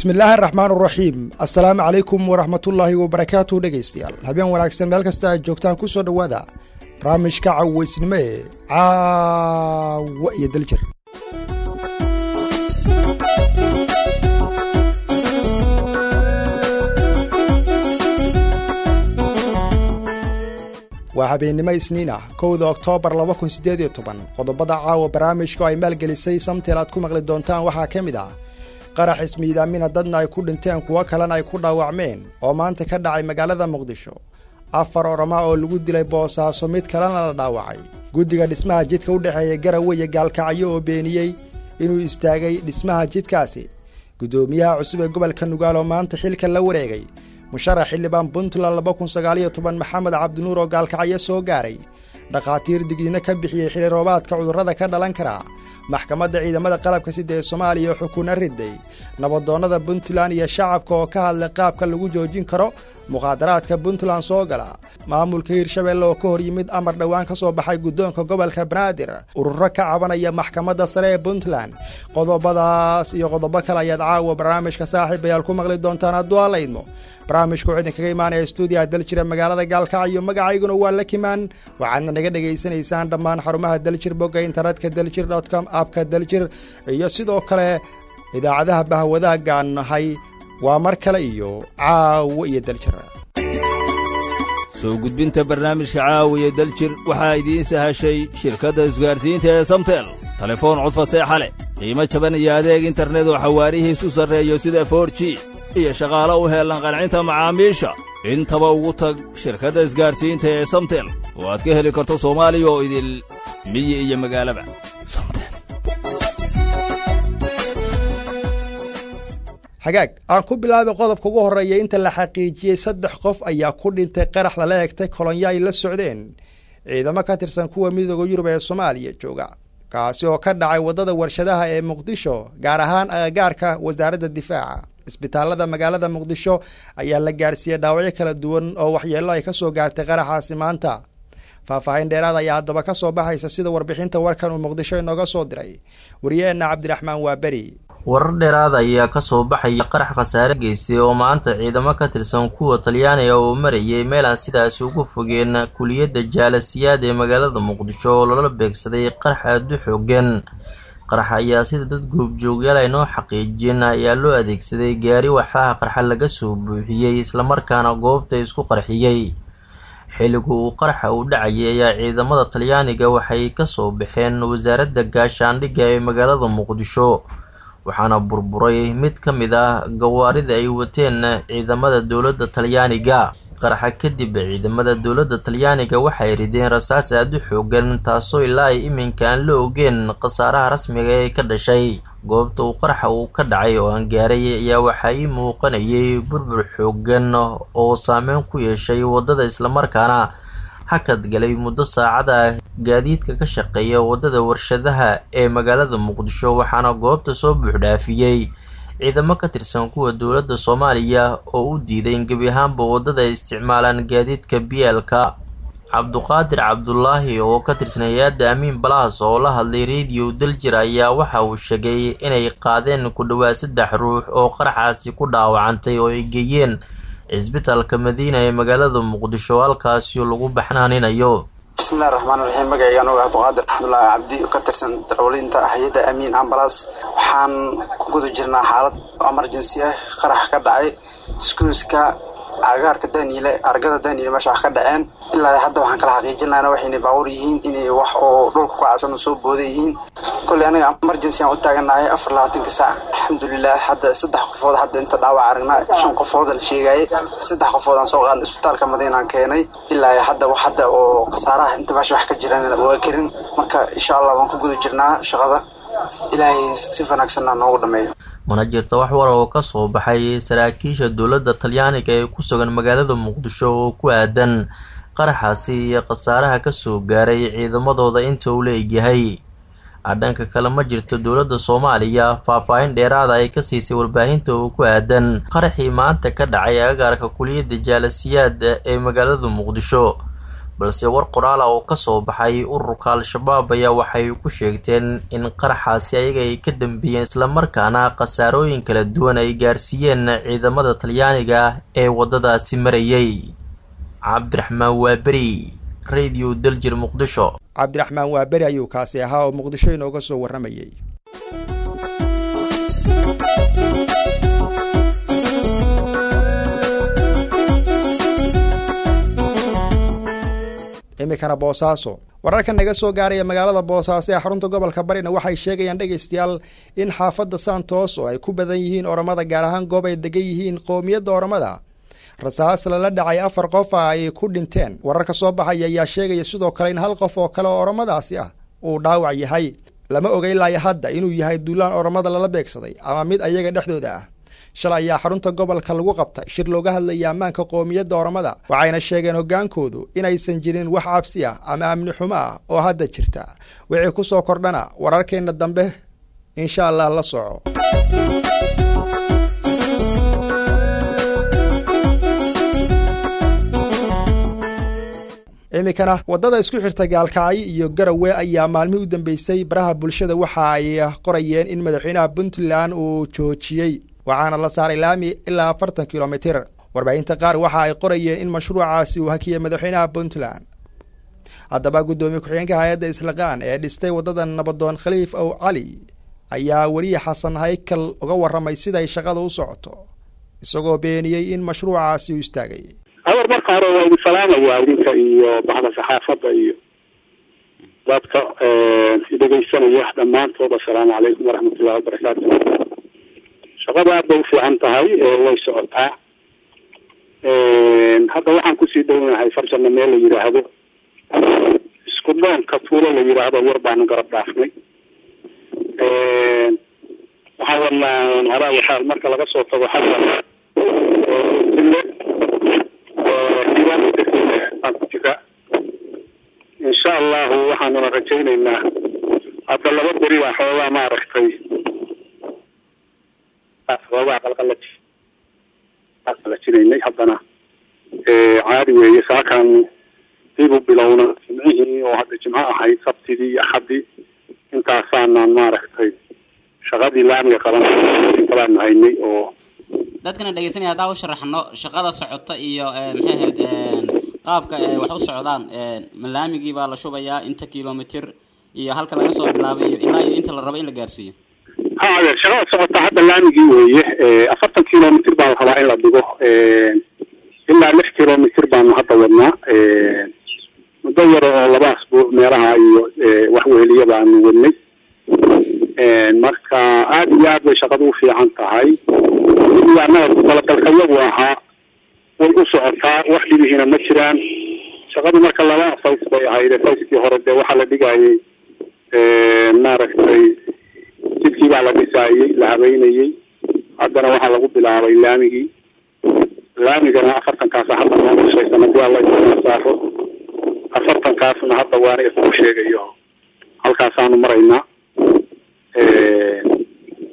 bismi illaahi araxmaan araxiim assalaamu calaykum waraxmatullaahi wabarakaatu dhegaystayaal. Habeen wanaagsan meel kasta aad joogtaan ku soo dhowaada barnaamijka caweysnimo ee caawa iyo daljir. Waa habeennimo isniin ah kowda oktoobar laba kun siddeed iyo toban. Qodobada caawa barnaamijka oo ay maalgelisay samtel aad ku maqli doontaan waxaa ka mid ah qarax ismiidaamina dadna ay ku dhinteen kuwo kalena ay ku dhaawacmeen oo maanta ka dhacay magaalada muqdisho. Afar orama oo lagu dilay boosaaso mid kalena la dhaawacay. Guddiga dhismaha jidka u dhexeeya garawe gaalkacyo oo beeniyey inuu istaagay dhismaha jidkaasi. Guddoomiyaha cusub ee gobolka nugaal oo maanta xilka la wareegay. Musharax xildhibaan puntland laba kun sagaaliyo toban maxamed cabdinuur oo gaalkacyo soo gaaray. Dhakhaatiir digniino ka bixiyey xili roobaadka cudurrada ka dhalan karaa maxkamadda ciidamada qalabka sida ee soomaaliya oo xukunna riday nabadoonnada puntland iyo shacabka oo ka hadlay qaabka lagu joojin karo mukhaadaraadka puntland soo gala. Maamulka hirshabelle oo ka hor yimid amar dhowaan ka soo baxay guddoonka gobolka banaadir ururo ka cabanaya maxkamadda sare ee puntland. Qodobadaas iyo qodobo kale ayaad caawa barnaamijka saaxiib ayaal ku maqli doontaan hadduu alaydmo barnaamijka wuxuu idinkaga imaanaya stuudiyaha daljira magaalada gaalkacyo magacayguna waa lakimaan waxaadna naga dhegaysanaysaan dhammaan xarumaha daljir bogga internetka daljir dotcom abka daljir iyo sidoo kale idaacadaha bahwadaagaan nahay waa mar kale iyo caawo iyo daljir soo gudbinta barnaamijka caawiya daljir waxaa idiin sahashay shirkadda isgaarsiinta ee samtel. Telefoon cod faseexa leh qiimo jaban iyo adeeg internet oo xawaarihiisu sarreeyo sida for g iyo shaqaalo u heellan qancinta macaamiisha. Intaba ugu tag shirkadda isgaarsiinta ee samtel oo aad ka heli karto soomaaliya oo idil miyi iyo magaalaba. Hagaag aan ku bilaabay qodobka ugu horreeya inta la xaqiijiyey saddex qof ayaa ku dhintay qarax lala egtay kolonyo ay la socdeen. Ciidamo ka tirsan kuwa midooda yurub ee soomaaliya jooga kaasi oo ka dhacay waddada warshadaha ee muqdisho gaar ahaan agagaarka wasaaradda difaaca isbitaalada magaalada muqdisho ayaa la gaarsiiyey dhaawacyo kala duwan oo waxyeello ay ka soo gaartay qaraxaasi maanta. Faahfaahin dheeraad ayaa haddaba ka soo baxaysa sida warbixinta warkan uu muqdisho inooga soo diray. Wariyaheenna cabdiraxmaan waa beri. Warar dheeraad ayaa ka soo baxaya qarax khasaare geystay oo maanta ciidamo ka tirsan kuwa talyaaniga oo marayay meel aan sidaasi ugu fogeen kuliyadda jaalasiyaad ee magaalada muqdisho oo loola beegsaday qarax aada u xoogan qarax ayaa sida dad goobjoogyaal ay noo xaqiijiyeen ayaa loo adeegsaday gaari waxaha qarxa laga soo buuxiyey islamarkaana goobta isku qarxiyey xilligu uu qaraxa uu dhacayay ayaa ciidamada talyaaniga waxay ka soo baxeen wasaaradda gaashaandhigga ee magaalada muqdisho waxaana burburay mid ka mid ah gawaarida ay wateen ciidamada dowladda talyaaniga qaraxa kadib ciidamada dowladda talyaaniga waxay rideen rasaas aada u xoogan taasoo ilaa ay iminka aan la ogeen khasaaraha rasmiga ee ka dhashay. Goobta uu qaraxa uu ka dhacay oo aan gaaray ayaa waxaa ii muuqanayay burbur xoogan oo saameyn ku yeeshay waddada islamarkaana hakad galay muddo saacada gaadiidka ka shaqeeya waddada warshadaha ee magaalada muqdisho waxaana goobta soo buuxdhaafiyey ciidamo ka tirsan kuwa dowladda soomaaliya oo u diiday in gebi ahaanba waddada ay isticmaalaan gaadiidka bielka cabduqaadir cabdulaahi oo ka tirsan hay'adda amiin balaas oo la hadlay rediyo daljir ayaa waxa uu sheegay inay qaadeen ku dhowaad saddex ruux oo qaraxaasi ku dhaawacantay oo ay geeyeen cisbitaalka madiina ee magaalada muqdisho halkaasi lagu baxnaaninayo bismillahi raxmaan raxiim magacayga anugu cabduqaadir cabdulaahi cabdi ka tirsan darwaliinta hay'adda amiin ambalaas. Waxaan ku guda jirnaa xaalad emergency ah qarax ka dhacay skuuska agaarka daniile argada daniile meesha wax ka dhaceen. Ilaa hadda waxaan kala xaqiijinayna waxayna baabuur yihiin inay wax oo dhulka ku caasan soo booda yihiin. Kolley anaga emergency aan u taaganahay afar labaatanka saac. Alxamdulilah hadda saddex qofood hadda inta dhaawac aragnaa shan qofooda la sheegayay. Saddex qofood aan soo qaadnay isbitaalka madiinaan keenay. Ilaa hadda hadda oo khasaaraha inta meesha wax ka jiraan waa karin marka insha allah waan ku guda jirnaa shaqada. Ilaahay si wanaagsanna noogu dhameeyo mana jirta wax war oo ka soo baxay saraakiisha dowladda talyaaniga ee ku sugan magaalada muqdisho oo ku aadan qaraxaasi iyo khasaaraha ka soo gaaray ciidamadooda inta uu la egyahay dhanka kale ma jirto dowladda soomaaliya faahfaahin dheeraada ay ka siisay warbaahinta oo ku aadan qaraxii maanta ka dhacay agagaarka kuliyadda jaalasiyaad ee magaalada muqdisho balse war qoraal ah oo ka soo baxay ururka al-shabaab ayaa waxay ku sheegteen in qaraxaasi ayaga ay ka dambeeyeen islamarkaana khasaarooyin kala duwan ay gaarsiiyeen ciidamada talyaaniga ee waddadaasi marayay. Cabdiraxmaan waaberi radio daljir muqdisho. Cabdiraxmaan waaberi ayuu kaasi ahaa oo muqdisho inooga soo warramayay iminkana boosaaso. Wararka naga soo gaaraya magaalada boosaaso ee xarunta gobolka barina waxay sheegayaan dhegaystayaal in xaafadda santos oo ay ku badan yihiin oramada gaar ahaan goob ay degan yihiin qowmiyadda oramada rasaas lala dhacay afar qof a ay ku dhinteen. Wararka soo baxaya ayaa sheegaya sidoo kale in hal qof oo kale oo oramadaasi ah uu dhaawac yahay. Lama ogeylaya hadda inuu yahay duulaan oramada lala beegsaday ama mid ayaga dhexdooda ah shalay ayaa xarunta gobolka lagu qabtay shir looga hadlaya ammaanka qowmiyadda oramada waxayna sheegeen hoggaankoodu inaysan jirin wax cabsi ah ama amni xumo ah oo hadda jirta. Wixii ku soo kordhana wararkeenna dambe insha allah la soco. Iminkana waddada isku xirta gaalkacyo iyo garowe ayaa maalmihii u dambeysay baraha bulshada waxa ay qorayeen in madaxweynaha puntland uu joojiyey waxaana la saaray laami ilaa afartan kilomitir warbaahinta qaar waxa ay qorayeen in mashruucaasi uu hakiyay madaxweynaha puntland haddaba guddoomiye ku-xigeenka hay'adda islaqaan ee dhistay waddada nabadoon khaliif ow cali ayaa weriye xasan haykal uga warramay siday shaqada u socoto isagoo beeniyey in mashruucaasi uu istaagay awar marka hore waa idin salaamayaa idinka iyo baxda saxaafadda iyo dadka idhegeysanaya dhammaantood assalaamu calaykum waraxmatullahi wabarakaatu shaqada aad bay u fiican tahay way socotaa. Hadda waxaan ku sii dhownahay farjana meel la yidhaahdo isku dhoonka tuulo la yidhaahdo war baanu garab dhaafnay. Waxaa wadnaa haraa waxaa marka laga soo tago ku jira. Insha allahu waxaanuna rajaynaynaa. Hadda laba beri baa xoogaa maaragtay xoogaa qalqalaji qalqalajinaynay haddana. Caadi weeye saakaan dib u bilowna jimcihii oo hadda jimco ahayd sabtidii iyo axaddii intaasaanaan maaragtay shaqadii laamiga qaban kalaanu haynay oo dadkana dhegeysanaya haddaan u sharaxno shaqada socota iyo maxay ahayd qaabka wax u socdaan malaamigii baa la shubayaa inta kilomitr iyo halka laga soo bilaabay iyo ilaa iyo inta la rabo in la gaarsiiyo ha adeer shaqada socota hadda laamigii weeye afartan kilomitr baa rabaa in la dhigo. Ilaa lix kilomitr baanu hadda wadnaa. Muddo yar oo laba asbuuc meelaha iyo wax weheliya baanu wadnay. Marka aada iyo aad bay shaqadu u fiican tahay. Anaga kutalagalkayagu ahaa. Way u socotaa wax dhibihiina ma jiraan. Shaqadii marka laba fays bay ahayd fayskii hore dee waxaa la dhigayay maaragtay jidkii baa la dhisaayey la habeynayey. Haddana waxaa lagu bilaabay laamigii. Laamigana afartankaasa hadda noo qorshaysan haddii alla saaro afartankaasna hadda waana isku sheegayo. Halkaasaanu maraynaa.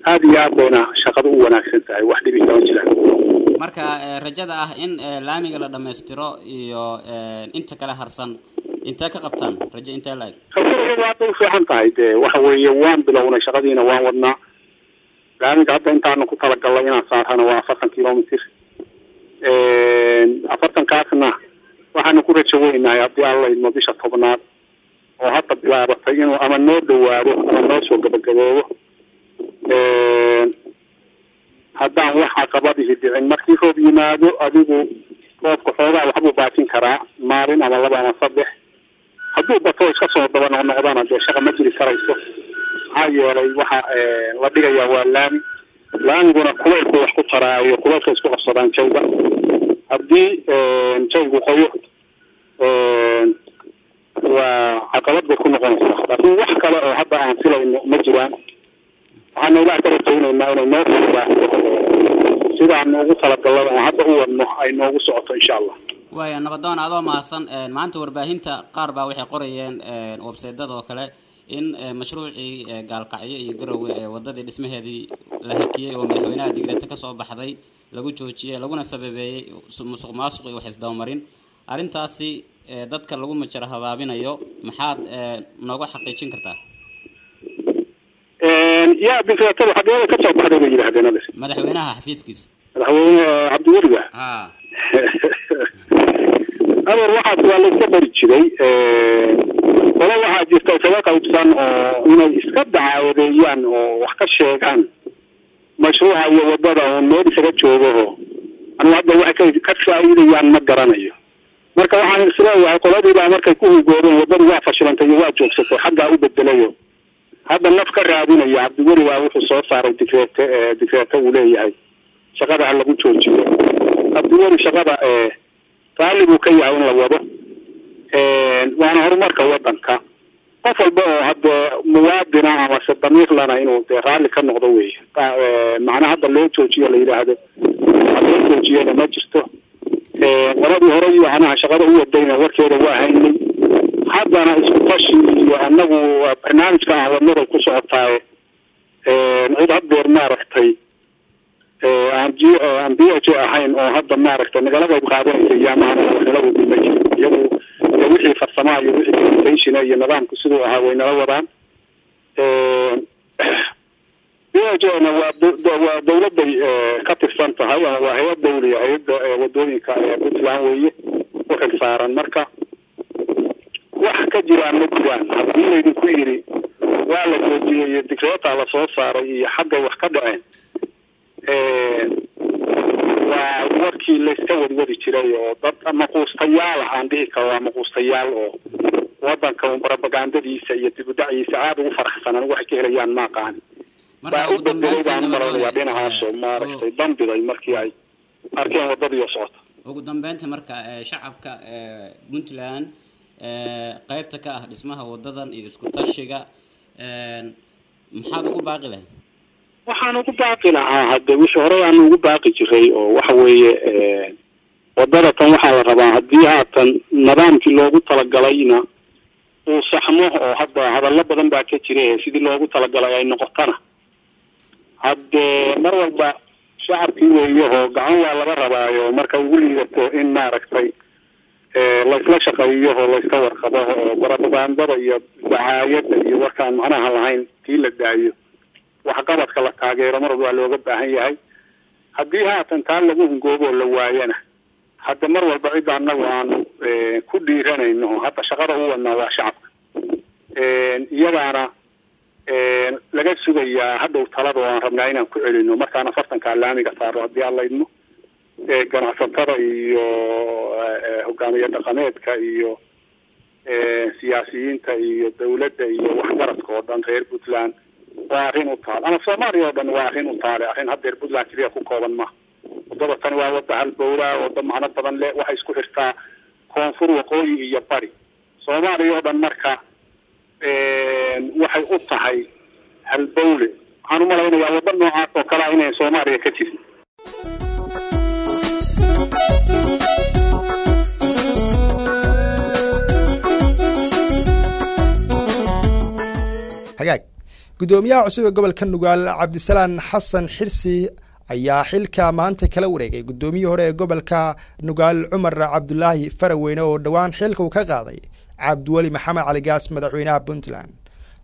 Aada iyo aad bayna shaqadu u wanaagsan tahay wax dhibi kama jiraan marka rajada ah in laamiga la dhamaystiro iyo inta kale harsan intee ka qabtaan? La-eg rajada aada u fiican tahay. Dee waxa weeye waan bilownay shaqadiina waan wadnaa. Laamiga hadda intaanu ku talagalnay inaan saarana waa afartan kilomitr afartankaasna waxaanu ku rajo weynahay haddii alla idmo bisha tobnaad. Oo hadda bilaabatay inuu ama noo dhawaado ama noo soo gabagaboobo. Haddaan wax caqabadihi dhicin markii roob yimaado adigu roobka xoogaa waxbuu baajin karaa. Maalin ama laba ama saddex hadduu bato iska soo daba noqnoqdana dee shaqa ma jiri karayso maxaa yeelay waxa la dhigayaa waa laami laamiguna kuleylku wax ku taraayo kuleylka isku qabsadaan jawga. Haddii jawgu qoyo waa caqabad bay ku noqonaysaa. Laakiin wax kale oo hadda aan filayno ma jiraan waxaanu ilaah ka rajaynaynaa inay noo fududaado sidaanu ugu talagalnay oo hadda u wadno ay noogu socoto insha allah waaya nabadoon adoo mahadsan maanta warbaahinta qaar baa waxay qorayeen websaydada oo kale in mashruucii gaalkacyo iyo garowe ee wadadii dhismaheedii la hakiyey oo madaxweynaha digreeta ka soo baxday lagu joojiyey laguna sababeeyey musuq maasuq iyo wax isdabamarin arrintaasi dadka lagu majaro habaabinayo maxaad nooga xaqiijin kartaa? Yaa dikreetada xageeda ka soo baxday bay yidhahdeen madaxweynaha xafiiskiisa madaxweyne cabdiweliga adeer waxaas waa la iska qori jiray qolo waxaa jirta isaga qaybsan oo inay iska dacaawadeeyaan oo wax ka sheegaan mashruuca iyo waddada oo meel isaga joogaho anu hadda waxay ka faa'iidayaan ma garanayo. Marka waxaan is leeyahay qoladiibaa markay ku hugoodeen waddadu waa fashilantay iyo waa joogsatay xaggaa u bedelayo. Hadda naf ka raadinaya cabdiweli baa wuxuu soo saaray dikreete dikreete uu leeyahay. Shaqada ha lagu joojiyo cabdiweli shaqada raalli buu ka yahay in la wado. Waana horumarka wadanka. Qof walba oo hadda muwaadina amase damiirlana inuu dee raalli ka noqdo wey. Macnaa hadda loo joojiyo la yidhaahdo. Loo joojiyana ma jirto. Qoladii hore iyo anaha shaqada u wadayna warkeeda waa haynay haddana isku tashi iyo anagu barnaamijka aan wadnaday ku socotaaye cid haddeer maaragtay aan g aan b h ahayn oo hadda maaragtay nagala qayb qaadanaysa yaamahan nala wadi ma jiro iyagu wixii farsamaha iyo wixii communication iyo nidaamku siduu ahaa way nala wadaan. B h na waa dawladday ka tirsan tahay waa hay'ad dawliya hay'adda waddooyinka puntland weeye u xil saaran. Marka wax ka jiraan ma jiraan haddii laydinku yidhi waa la joojiyey iyo dicreeta la soo saaray iyo xaggay wax ka dhaceen waa warkii layska wadwadi jiray oo dad maquustayaal ah aan dhihi karo waa maquustayaal oo wadanka propagandadiisa iyo dibudhaciisa aada ugu faraxsan anigu waxay ka helayaan ma aqaani baa u bedelay baan maaragtay dambiday markii ay arkeen wadadiiyo socota ugu dambeynta marka shacabka puntland qeybta ka ah dhismaha wadadan iyo isku tashiga maxaad ugu baaqi lahayd waxaan ugu baaqi lahaa hadde wixii horey aan ugu baaqi jiray oo waxa weeye waddada tan waxaa la rabaa haddii haatan nidaamkii loogu talagalayna uu saxmo oo hadda hadallo badan baa ka jira sidii loogu talagalay ay noqotana. Haddee mar walba shacabkii weeyaho gacan waa laga rabaayo marka ugu liidato in maaragtay laysla shaqeeyo oo layska warqabo oo barababandada iyo dacaayada iyo warkaan macnaha lahayn tii la daayo waxqabadka la taageero mar waa looga baahan yahay. Haddii haatan taa lagu hungoobo la waayana hadda mar walba cidda anagu aanu ku dhiiranayno hadda shaqada u wadnaa waa shacabka. Iyadaana laga sugayaa hadhow talada oo aan rabnaa inaan ku celino markaan afartanka laamiga saaro haddii aan laydno ganacsatada iyo hogaamiye dhaqameedka iyo siyaasiyiinta iyo dawladda iyo waxgaradka oo dhan reer puntland waa arrin u taal. Ama soomaaliya oo dhan waa arrin u taale arrin haddeer puntland keliya ku kooban maha waddada tani waa wada halbowlaa wada macno badan leh waxay isku xirtaa koonfur waqooyi iyo bari. Soomaaliya oo dhan marka waxay u tahay halbowle waxaan u malaynayaa wadda noocaas oo kalea inay soomaaliya ka jirin guddoomiyaha cusub ee gobolka nugaal cabdisalaan xasan xirsi ayaa xilka maanta kala wareegay. Guddoomiyihii hore ee gobolka nugaal cumar cabdulaahi faraweyne oo dhowaan xilka uu ka qaaday cabdiweli maxamed caligaas madaxweynaha puntland.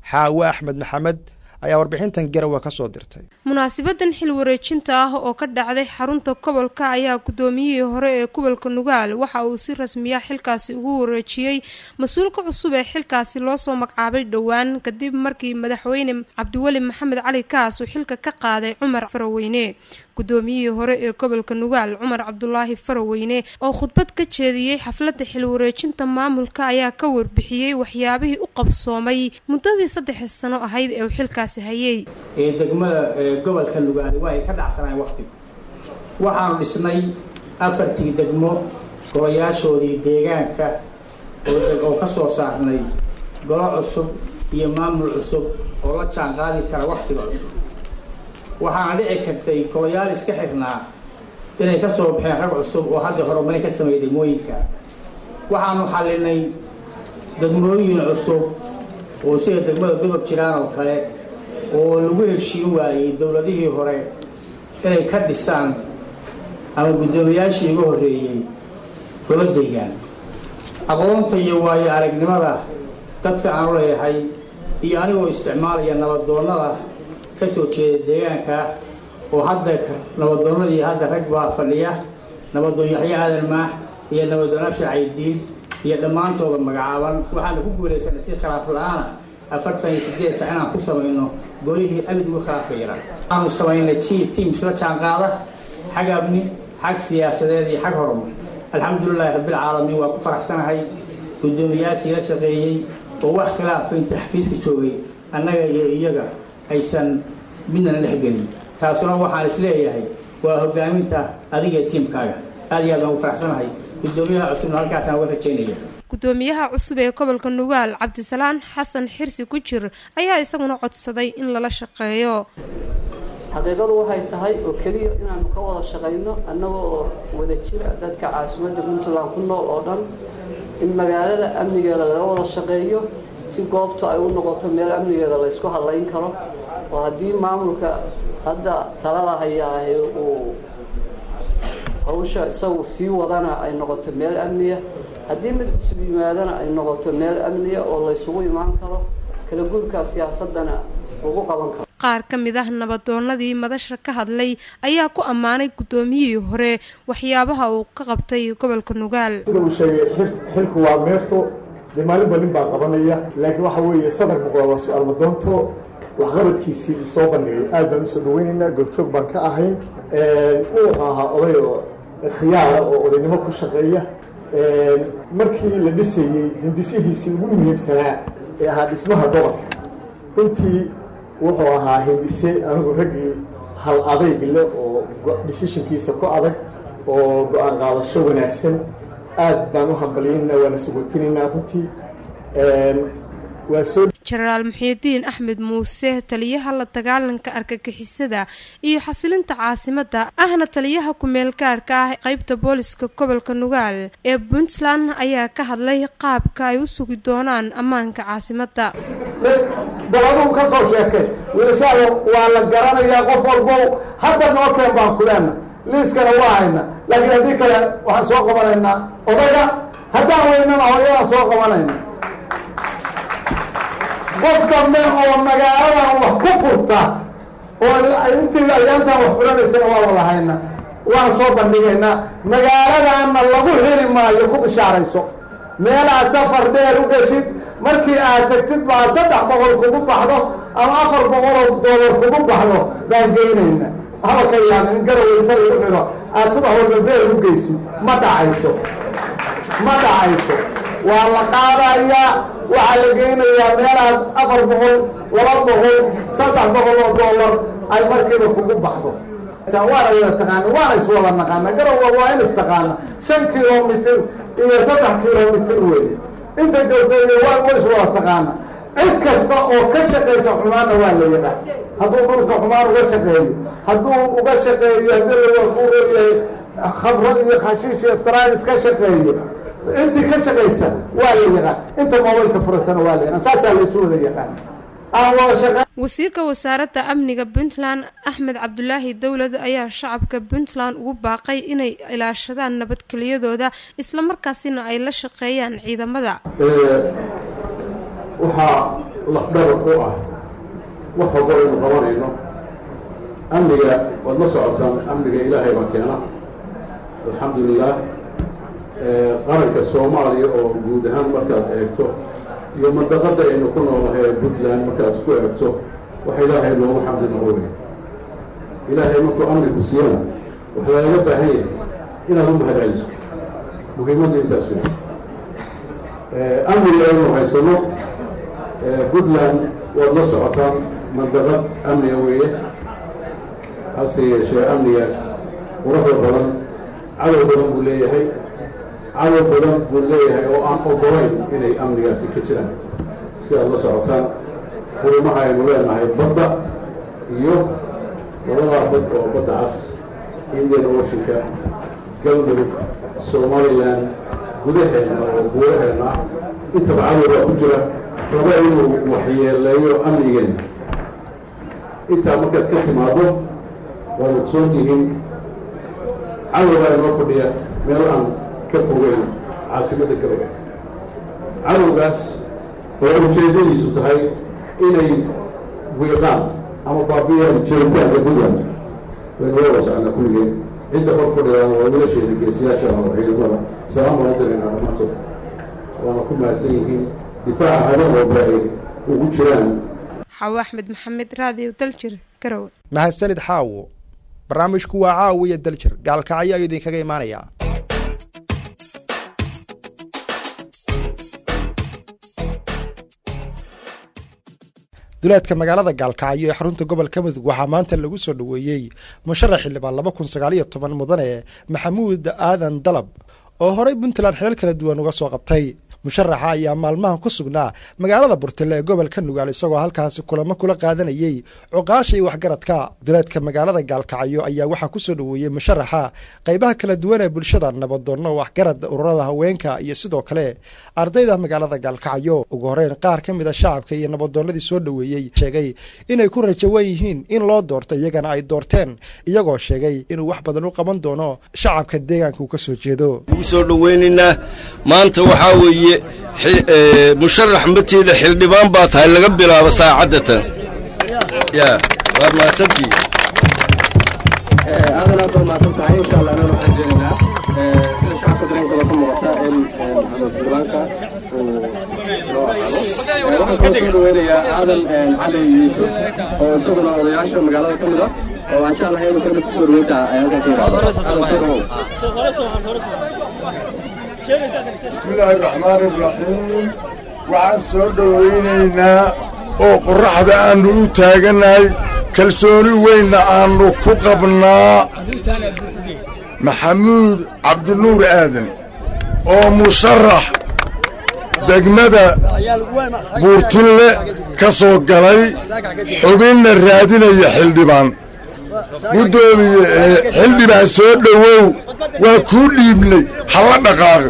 Xaawe axmed maxamed ayaa warbixintan garawa ka soo dirtay. Munaasabadan xil wareejinta ah oo ka dhacday xarunta gobolka ayaa guddoomiyihii hore ee gobolka nugaal. Waxa uu si rasmiya xilkaasi ugu wareejiyey mas'uulka cusub ee xilkaasi loosoo magacaabay dhowaan. Kadib markii madaxweyne cabdiweli maxamed cali kaas uu xilka ka qaaday cumar faraweyne guddoomiyihii hore ee gobolka nugaal cumar cabdulaahi faraweyne oo khudbad ka jeediyey xafladda xil wareejinta maamulka ayaa ka warbixiyey waxyaabihii u qabsoomay muddadii saddex sano ahayd ee uu xilkaasi hayay. Ee degmada gobolka nugaali waa ay ka dhacsanaan wakhtigu waxaanu dhisnay afartii degmo golayaashoodii deegaanka oo ka soo saarnay golo cusub iyo maamul cusub oo la jaan qaadi kara wakhtiga cusub waxaana dhici kartay golayaal iska xirnaa inay ka soo baxeen rag cusub oo hadda horumarin ka sameeyay degmooyinka. Waxaanu xallinay degmooyin cusub oo sida degmada godob jiraan oo kale oo lagu heshiin waayey dowladihii hore inay ka dhisaan ama guddoomiyaashii iga horreeyey golo deegaan aqoonta iyo waayo aragnimada dadka aanu leeyahay iyo anigoo isticmaalaya nabadoonnada ka soo jeeda deegaanka oo hadda nabadoonnadii hadda rag baa fadhiya nabadoon yaxyo aadan maax iyo nabadoon abshir caydiin iyo dhammaantooda magacaaban. Waxaana ku guulaysanay si khilaaf la'aana afartan iyo sideed sac inaan ku samayno golihii abid ugu khilaafka yaran waxaanu samaynay ti tiam isla jaanqaada xag amni xag siyaasadeed iyo xag horumar. Alxamdulilahi rabbilcaalamiin waa ku faraxsanahay guddoomiyaashii la shaqeeyey oo wax khilaafa xafiiska joogay annaga iyo iyaga aysan midnana dhexgelin taasuna waxaan is leeyahay waa hogaaminta adiga ee tiimkaaga aad iyo aad baan ugu faraxsanahay. Guddoomiyaha cusubna halkaasaan uga rajaynaya gudoomiyaha cusub ee gobolka nugaal cabdisalaan xasan xirsi ku jir ayaa isaguna codsaday in lala shaqeeyo. Xaqiiqadu waxay tahay oo keliya inaanu ka wada shaqayno annaga oo wada jira dadka caasimadda puntland ku nool oo dhan in magaalada amnigeeda laga wada shaqeeyo si goobtu ay u noqoto meel amnigeeda laysku hadlayn karo oo haddii maamulka hadda talada hayaahe uu hawsha isagu sii wadana ay noqoto meel amniya haddii mid cusub yimaadana ay noqoto meel amniya oo laysugu imaan karo kala guurka siyaasadana lagu qaban karo. Qaar ka mid ah nabadoonnadii madasha ka hadlay ayaa ku ammaanay guddoomiyihii hore waxyaabaha uu ka qabtay gobolka nugaal. Xilku waa meerto dee maalinba nin baa qabanaya laakiin waxa weeye sadar muqda waa su'aal madoonto. Waxqabadkiisii soo bandhigay. Aad baan u soo dhaweynaynaa goobjoog baan ka ahayn. Wuxuu ahaa oday oo khiyaara oo odaynimo ku shaqeeya. Markii la dhisayey hindisihiisii ugu muhiimsanaa ee ahaa dhismaha gobolka. Runtii wuxuu ahaa hindise anigu raggii hal adaygile oo decisionkiisa ku adag oo go'aan qaadasho wanaagsan aad baan u hambalyaynaa waana sugotinaynaa runtii. Jenaraal muxiidiin axmed muuse taliyaha la dagaalanka argagixisada iyo xasilinta caasimadda ahna taliyaha ku-meel gaarhka ah qeybta booliska gobolka nugaal ee puntland ayaa ka hadlay qaabka ay u sugi doonaan ammaanka caasimadda bal adugu ka soo sheekay wiilashaada waa la garanayaa qof walbo hadda noo keen baan kuleena liiskana waa hayna laakiin haddii kale waxaan soo qabanaynaa odayga. Haddaan weynana hooyadaan soo qabanayna. Qof dambe oo magaaladan wax ku furta oo intii ayaantaan wax furanaysana waa wada hayna. Waan soo bandhigaynaa magaaladaana lagu heli maayo ku bishaarayso. Meel aad safar dheer u geshid markii aad tagtid ba aad saddex boqol kugu baxdo ama afar boqoloo doolar kugu baxdo baan geynayna halka yaan in garaweyta lagu xidho. Aad subax walba beer u geysid ma dhacayso. Ma dhacayso. Waa la qaadayaa waxaa la geynayaa meelaad afar boqol laba boqol saddex boqol oo doolar ay markiiba kugu baxdo. Waana wada taqaana waana iswada naqaana. Garowa waa in istaqaana shan kilomitr iyo saddex kilomitr wey inta joogtay wa wa iswada taqaana cid kasta oo ka shaqaysa xumaanna waa la yaqaan hadduu dhulka xumaan uga shaqeeyo hadduu uga shaqeeyo haddii la ku yahay khabro iyo khashiish iyo trais ka shaqeeyo intii ka shaqaysa waa la yaqaan inta mobaylka furatana waa la yaqaan saasaa laysu wada yaqaan wasiirka wasaaradda amniga puntland axmed cabdulaahi dowlad ayaa shacabka puntland ugu baaqay inay ilaashadaan nabadgelyadooda islamarkaasina ay la shaqeeyaan ciidamada waxaa lafdhabar u ah wax walba aynu qabanayno. Amniga waad la socotaan amniga ilaahay baa keena. Alxamdu lilah qaranka soomaaliya oo guud ahaan markaad eegto iyo mandaqada aynu ku noolahay ee puntland markaad isku eegto wax ilaahay loogu xamdi noqonay ilaahay markuu amniku siiyana waxaa laga baahan yahay inaad u mahadceliso. Muhiimadda intaas wey amniga aynu haysano puntland waad la socotaan mandaqad amniga weeye. Hase yeeshee amnigaas quruxda badan cadow badan buu leeyahay. Cadow badan buu leeyahay oo aan ogolayn inay amnigaasi ka jiraan. Sidaad la socotaan furimaha aynu leenahay badda iyo labadaa bad oo badda cas. Indian oceanka galmudug somalilan gudaheena oo buuraheenna ah intaba cadowbaa ku jira raba inuu waxyeeleeyo amnigeena intaa markaad ka timaado waad ogsoon tihiin cadowbaa inoo fadhiya meel aan ka fogeyn caasimadda garowe cadowgaas oo ujeeddadiisu tahay inay wiiqaan ama baabiyaan jiritaanka puntland waynu socnaa kulligeen cidda kor fadhiyaan waa wiilasheeda geesiyaasha oo ciidamada salaam baan u diraynaa dhammaantood waana ku mahadsan yihiin difaaca hadan walba ay ugu jiraan xawo axmed maxamed raadiyo daljir garowe mahadsanid xaawo barnaamijku waa caawiya daljir gaalkacyo ayuu idinkaga imaanayaa duleedka magaalada gaalkacyo ee xarunta gobolka mudug waxaa maanta lagu soo dhoweeyey musharax xildhibaan laba kun sagaaliyo toban mudane maxamuud aadan dalab oo horey puntland xilal kala duwan uga soo qabtay musharaxa ayaa maalmahan ku sugnaa. Magaalada burtile ee gobolka nugaal isagoo halkaasi kulamo kula qaadanayey cuqaasha iyo waxgaradka. Duleedka magaalada gaalkacyo ayaa waxaa ku soo dhoweeyey musharaxa. Qaybaha kala duwan ee bulshada nabadoonno waxgarad ururada haweenka iyo sidoo kale ardayda magaalada gaalkacyo. Ugu horeyn qaar ka mid a shacabka iyo nabadoonnadii soo dhoweeyey sheegay inay ku rajawan yihiin in loo doorto iyagana ay doorteen iyagoo sheegay inuu wax badan u qaban doono shacabka deegaanka uu ka soo jeedo weeye musharax matiida xildhibaan baa tahay laga bilaabo saacaddatan ya waad mahadsantii aadan aad baa mahadsan tahay insha allah anana waxaan rajeynaynaa sida shacabka dareenkooda ka muuqata in xildhibaanka uu loo ahaado waxaan kaloo soo dhaweynayaa aadan cali yuusuf oo isaguna odayaasha magaalada ka mid ah oo aan jeclahay inuu kelmad soo dhaweynta ay halkan ka yidhaahdo aadan soo dhawow bismillaahi raxmaani raxiim waxaan soo dhowaynaynaa oo qorraxda aannu u taagannahay kalsooni weynna aannu ku qabnaa. Maxamuud cabdinuur aadan oo musharax degmada buurtinle ka soo galay xubinna raadinaya xildhibaan guddoomiye xildhibaan soo dhowow. Waa kuu dhiibnay. Halla dhaqaaqi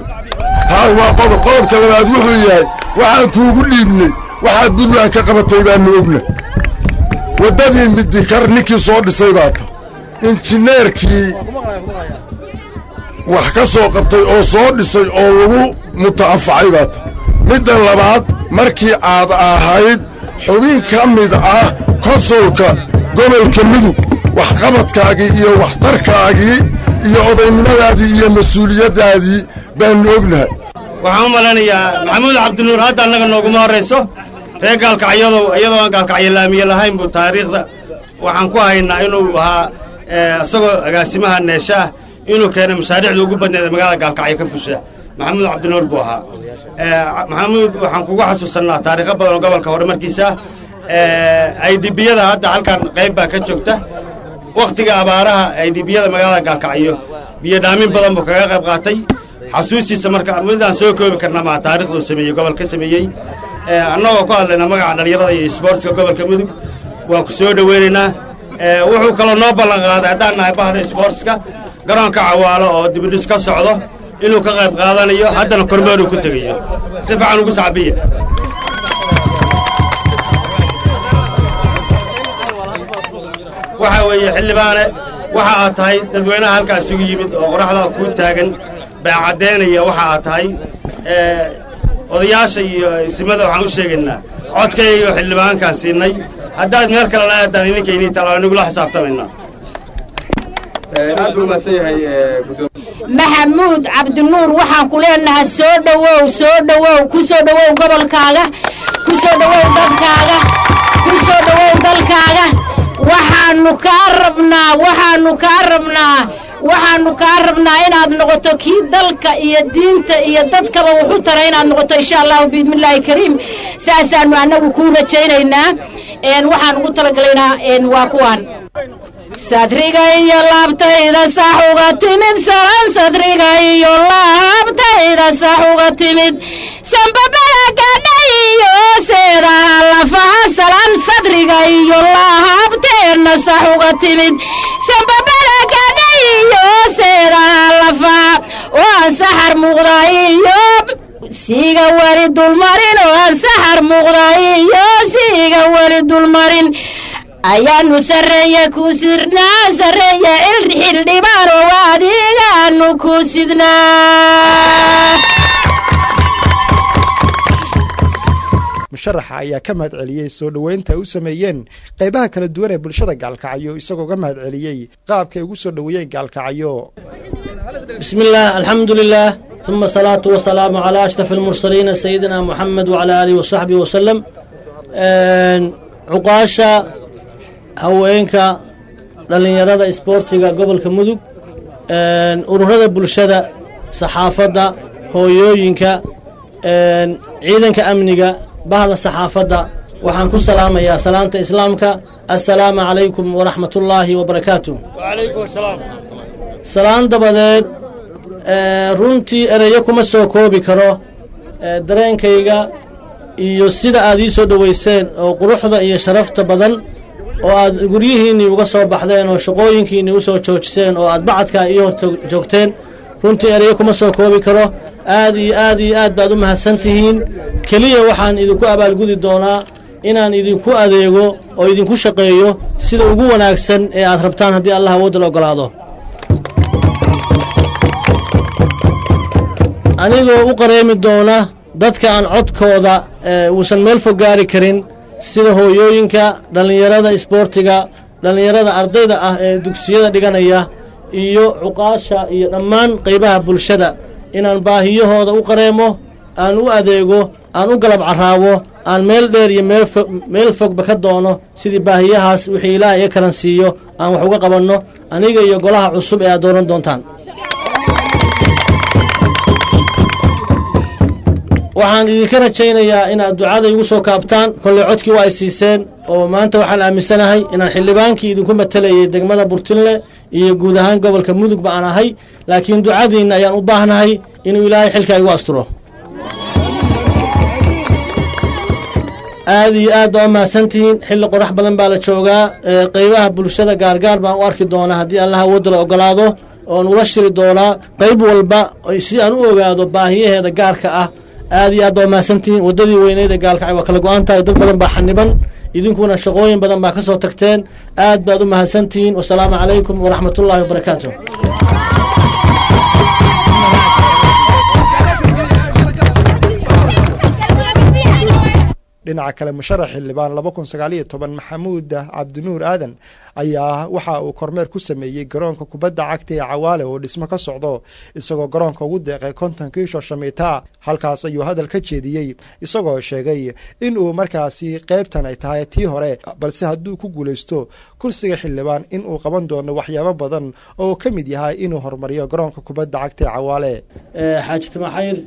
taas waa qodob qodobka labaad wuxuu yahay waxaan kuugu dhiibnay. Waxaad buntland ka qabatay baannu ogna. Waddadii midikar ninkii soo dhisay baa ta. Injineerkii wax ka soo qabtay oo soo dhisay oo lagu muta'anfacay baa ta. Midda labaad markii aad ahayd xubin ka mid ah konsulka gobolka mudug waxqabadkaagii iyo waxtarkaagii iyo odaynimadaadii iyo mas'uuliyaddaadii baannu ognahay. Waxaan u malaynayaa maxamuud cabdinuur hadda annaga nooguma horrayso reer gaalkacyadow iyadoo aan gaalkacyo laamiye lahayn buu taariikhda waxaan ku haynaa inuu ahaa isagoo agaasimaha neeshaah inuu keenay mashaariicda ugu badneed ee magaalada gaalkacyo ka fusha maxamuud cabdinuur buu ahaa. Maxamuud waxaan kugu xasuusannaa taariikho badan oo gobolka horumarkiisa aydhibiyada hadda halkan qayb baa ka joogta wakhtiga abaaraha aydhibiyada magaalada gaalkacyo biyo dhaamin badan buu kaga qayb qaatay. Xasuustiisa marka midaan soo koobi karna maa taariikhduu sameeyey gobol ka sameeyey. Annagoo ku hadlayna magaca dhallinyarada iyo isboortska gobolka mudug waa ku soo dhoweynaynaa wuxuu kaloo noo ballan qaaday haddaan nahay bahda isboortska garoonka cawaalo oo dibidhis ka socdo inuu ka qayb qaadanayo haddana kormeer uu ku tegayo. Si fiican ugu sacbiya waxaa weeye xildhibaane waxa aad tahay dadweynaha halkaa isugu yimid oo qoraxdaa kuu taagan baa caddaynaya waxa aad tahay odayaasha iyo isimada waxaan u sheegaynaa codkayga oo xildhibaankaan siinay. Haddaad meel kale la aadaan ininkaynii tala waa nigula xisaabtamaynaa. Maxamuud cabdinuur waxaan ku leenahay soo dhowow soo dhowow ku soo dhowow gobolkaaga ku soo dhowow dadkaaga ku soo dhowow dalkaaga waxaanu kaa rabnaa waxaanu kaa rabnaa waxaanu kaa rabnaa inaad noqoto kii dalka iyo diinta iyo dadkaba wuxu tara inaad noqoto insha allahu biidnillaahi kariim. Saasaanu annagu kuu rajaynaynaa. Waxaan ugu talagalaynaa waa kuwaan. Sadriga iyo laabtayda sax uga timid salan sadriga iyo laabtayda sax uga timid. Sambabada gadha iyo seedaha lafaha salan sadriga iyo laabteenna sax uga timid sambabada gadha iyo seedaha lafaha oo aan saxar muuqda iyo siiga weli dulmarin oo aan saxar muuqda iyo siiga weli dulmarin ayaanu sarreeya ku sirnaa sarreeya xildhibaan oo adigaanu ku sidnaa sharaxa ayaa ka mahad celiyey soo dhoweynta ay u sameeyeen. Qaybaha kala duwan ee bulshada gaalkacyo isagoo ga mahad celiyey qaabkay ugu soo dhoweeyeen gaalkacyo. Alxamdu alxamdulilaah uma asalaatu wasalaamu calaa ashraf almursaliina sayidina muxamed wacalaa aalihi wasaxbihi wasalam cuqaasha haweenka dhallinyarada isboortiga gobolka mudug ururada bulshada saxaafadda hooyooyinka ciidanka amniga bahda saxaafadda. Waxaan ku salaamayaa salaanta islaamka. Assalaamu calaykum waraxmatullaahi wabarakaatu salaan dabadeed ee, runtii ereyo kuma soo koobi karo ee, dareenkayga iyo sida aad ii soo dhoweyseen oo quruxda iyo sharafta badan oo aad guryihiinnii uga soo baxdeen oo shaqooyinkiinnii u soo joojiseen oo aad bacadkaa ii hor to- joogteen runtii ereyo kuma soo koobi karo. Aad iyo aad iyo aad baad u mahadsan tihiin. Keliya waxaan idinku abaalgudi doonaa inaan idinku adeego oo idinku shaqeeyo sida ugu wanaagsan ee aad rabtaan haddii allah awoodda la ogolaado. Anigoo u qareemi doona dadka aan codkooda ee, uusan meel fog gaari karin sida hooyooyinka dhallinyarada isboortiga dhallinyarada ardayda ah ee dugsiyada dhiganaya iyo cuqaasha iyo dhammaan qaybaha bulshada. Inaan baahiyahooda u qareemo aan u adeego aan u galab caraawo aan meel dheer iyo meel fog meel fogba ka doono sidii baahiyahaas wixii ilaah iga karan siiyo aan wax uga qabanno aniga iyo golaha cusub ee aad dooran doontaan waxaan idinka rajaynayaa inaad ducada igu soo kaabtaan. Kolley codkii waa ay siiseen oo maanta waxaan aaminsanahay inaan xildhibaankii idinku matalayay degmada burtinle iyo guud ahaan gobolka mudugba aan ahay. Laakiin ducadiinna ayaan u baahnahay inuu ilaahay xilkaa igu asturo. Aad iyo aad baa u mahadsantihiin xilli qorax badan baa la joogaa. Qaybaha bulshada gaargaar baan u arki doonaa haddii allah awoodda la ogolaado oon ula shiri doonaa qayb walba si aan u ogaado baahiyaheeda gaarka ah aad iyo aad baa mahadsantihiin waddadii weyneyd ee gaalkacay waa kala go-an tahay dad badan baa xaniban idinkuna shaqooyin badan baa ka soo tagteen. Aad baad u mahadsantihiin wasalaamu calaykum waraxmatullaahi wabarakaatu dhinaca kale musharax xildhibaan laba kun sagaaliyo toban maxamuud cabdinuur aadan ayaa waxa uu kormeer ku sameeyey garoonka kubadda cagta ee cawaale oo dhismo ka socdo isagoo garoonka ugu deeqay konton kiisho shamiita halkaas ayuu hadal ka jeediyey isagoo sheegay in uu markaasi qaybtan ay tahay tii hore balse hadduu ku guulaysto kursiga xildhibaan in uu qaban doono waxyaabo badan oo ka mid yahay inuu horumariyo garoonka kubadda cagta ee cawaale. Xaaji tamaxayr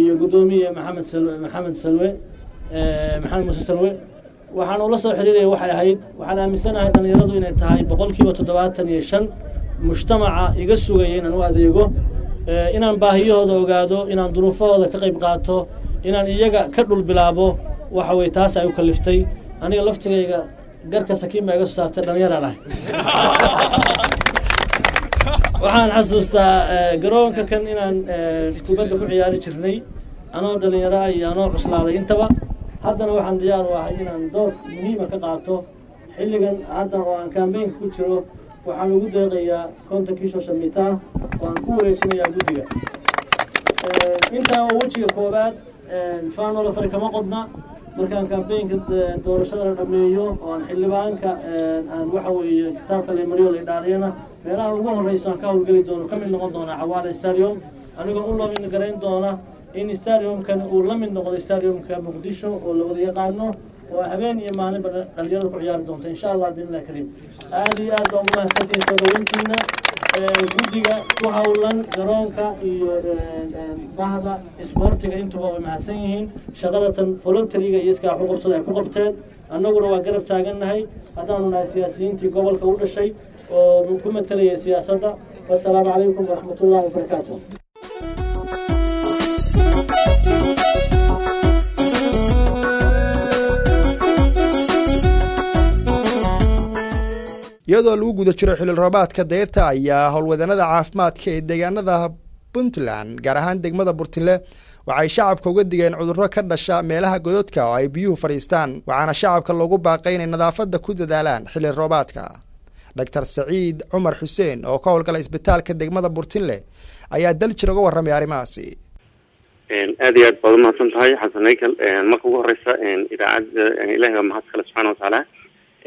iyo guddoomiye maxamed maxamed salwe maxamed muuse salwe. Waxaan ula soo xiriiraya waxay ahayd waxaan aaminsanahay dhallinyaradu inay tahay boqolkiiba toddobaatan iyo shan mujtamaca iga sugaya inaan u adeego inaan baahiyahooda ogaado inaan duruufahooda ka qayb qaato inaan iyaga ka dhul bilaabo waxa weye taas ay u kaliftay. Aniga laftigayga garka sakiin baa iga soo saartay dhallinyaraan ahay. Waxaan xasuustaa garoonka kan inaan kubadda ku ciyaari jirnay anoo dhallinyaro ah iyo anoo cuslaaday intaba haddana waxaan diyaar u ahay inaan door muhiima ka qaato. Xilligan hadda oo aan kambeynka ku jiro waxaan ugu deeqayaa konton kiisho shamiita oo aan ku wareejinayaa guddiga. Intaa waa wejiga koowaad faanola fari kama qodna. Markaan kambeynka doorashada la dhameeyo oo aan xildhibaanka aan waxa weeye kitaabka lamariyo la idhaaliyana meelaha ugu horreyso aan ka howlgeli doono ka mid noqon doona cawaale stadium. Anigoo u loomin garayn doona in stadiumkan uu la mid noqdo stadiumka muqdisho oo la wada yaqaano oo habeen iyo maalinba dhalinyarada ku ciyaari doonta insha allah biidnillahi kariim. Aad iyo aad baan soo dhaweyntiina guddiga ku howlan garoonka iyo bahda isboortiga. Intuba way mahadsan yihiin shaqadatan voluntaryga iyo iskaa xuqubtada ay ku qabteen. Annaguna waa garab taagannahay. Haddaanu nahay siyaasiyiintii gobolka u dhashay oo ku matalayay siyaasadda. Wasalaamu calaykum waraxmatullahi wabarakaatu iyadoo lagu guda jiro xilil roobaadka dayrta ayaa howlwadanada caafimaadka ee deegaanada puntland gaar ahaan degmada burtile waxay shacabka uga digeen cudurro ka dhasha meelaha gododka oo ay biyuhu fadhiistaan waxaana shacabka loogu baaqay inay nadaafadda ku dadaalaan xilil roobaadka. Doctor saciid cumar xuseen oo ka howlgala isbitaalka degmada burtinle ayaa daljir uga warramay arrimahaasi. Aad iyo aad baad umahadsan tahay xasan haykal marka ugu horeysa idaacadda ilahi baa mahad kale subxaana watacaala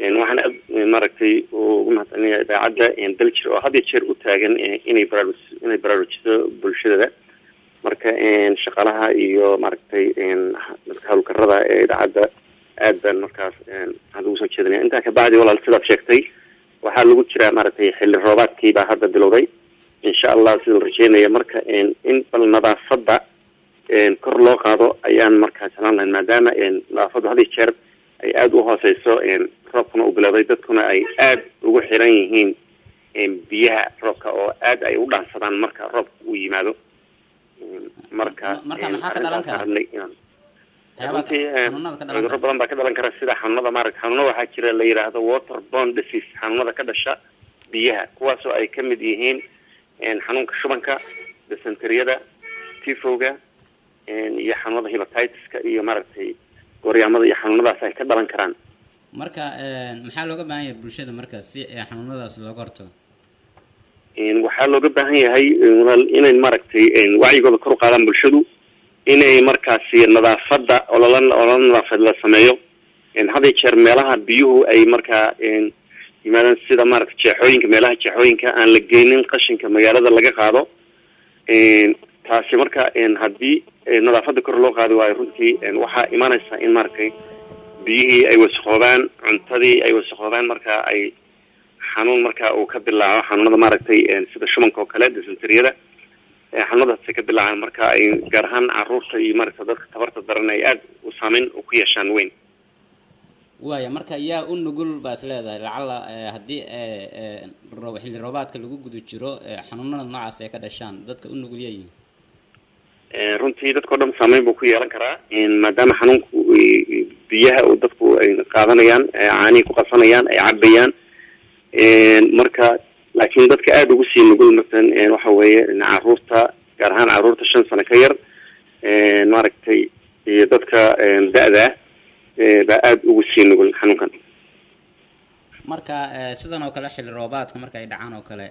waxaan aad maaragtay ugu mahadcelinaya idaacadda daljir oo had iyo jeer u taagan inay baraaru inay baraarujiso bulshadada marka shaqaalaha iyo maaragtay dadka hawlkarada ee idaacadda aad baan markaas waxaan ugu soo jeedinaya intaa kabacdi walaal sidaad sheegtay waxaa lagu jiraa maaragtay xilli roobaadkii baa hadda bilowday. Insha allah sida la rajeynaya marka in bal nadaafadda kor loo qaado ayaan markaa jeclaan lahayn maadaama nadaafaddu had iyo jeer ay aada u hooseyso roobkuna uu bilowday dadkuna ay aada ugu xiran yihiin biyaha roobka oo aad ay u dhaansadaan marka roobka uu yimaado. Marka cudurro badan baa ka dhalan kara sida xanuunada maaragta xanuuna waxaa jira la yidhaahdo water borne disease xanuunada ka dhasha biyaha kuwaasoo ay ka mid yihiin xanuunka shubanka dysenteriyada tifowga iyo xanuunada hepatitiska iyo maaragtay gooryaamada iyo xanuunadaas ay ka dhalan karaan marka maxaa looga baahan yahay bulshada marka si xanuunadaas looga hortago? Waxaa looga baahan yahay walaal inay maaragtay wacyigooda kor u qaadaan bulshadu inay markaasi nadaafadda olala olala nadaafad la sameeyo. Had iyo jeer meelaha biyuhu ay markaa yimaadaan sida maaragtay jeexooyinka meelaha jeexooyinka aan la geynin qashinka magaalada laga qaado. Taasi marka haddii nadaafadda kor loo qaadi waayo runtii waxaa imaanaysa in maaragtay biyihii ay wasaqoobaan cuntadii ay wasaqoobaan marka ay xanuun marka uu ka bilaaco xanuunada maaragtay sida shubanka oo kale dysenteriyada xanuunadaasay ka bilaacaan marka ay gaar ahaan carruurta iyo maaragta dadka tabarta daran ay aada u saameyn ku yeeshaan weyn. Waaya marka yaa u nugul baas leedahay. Lacala haddii roob xilli roobaadka lagu guda jiro xanuunada noocaas ay ka dhashaan dadka u nugul yayihin runtii dadkao dhan saameyn buu ku yeelan karaa maadaama xanuunku biyaha uu dadku ay qaadanayaan caanihi ku qasanayaan ay cabayaan marka laakiin dadka aada ugu sii nugul masalan waxa weeye carruurta gaar ahaan carruurta shan sano ka yar maaragtay iyo dadka da-da baa aada ugu sii nugul xanuunkan. Marka sidan oo kale xilli roobaadka marka ay dhacaan oo kale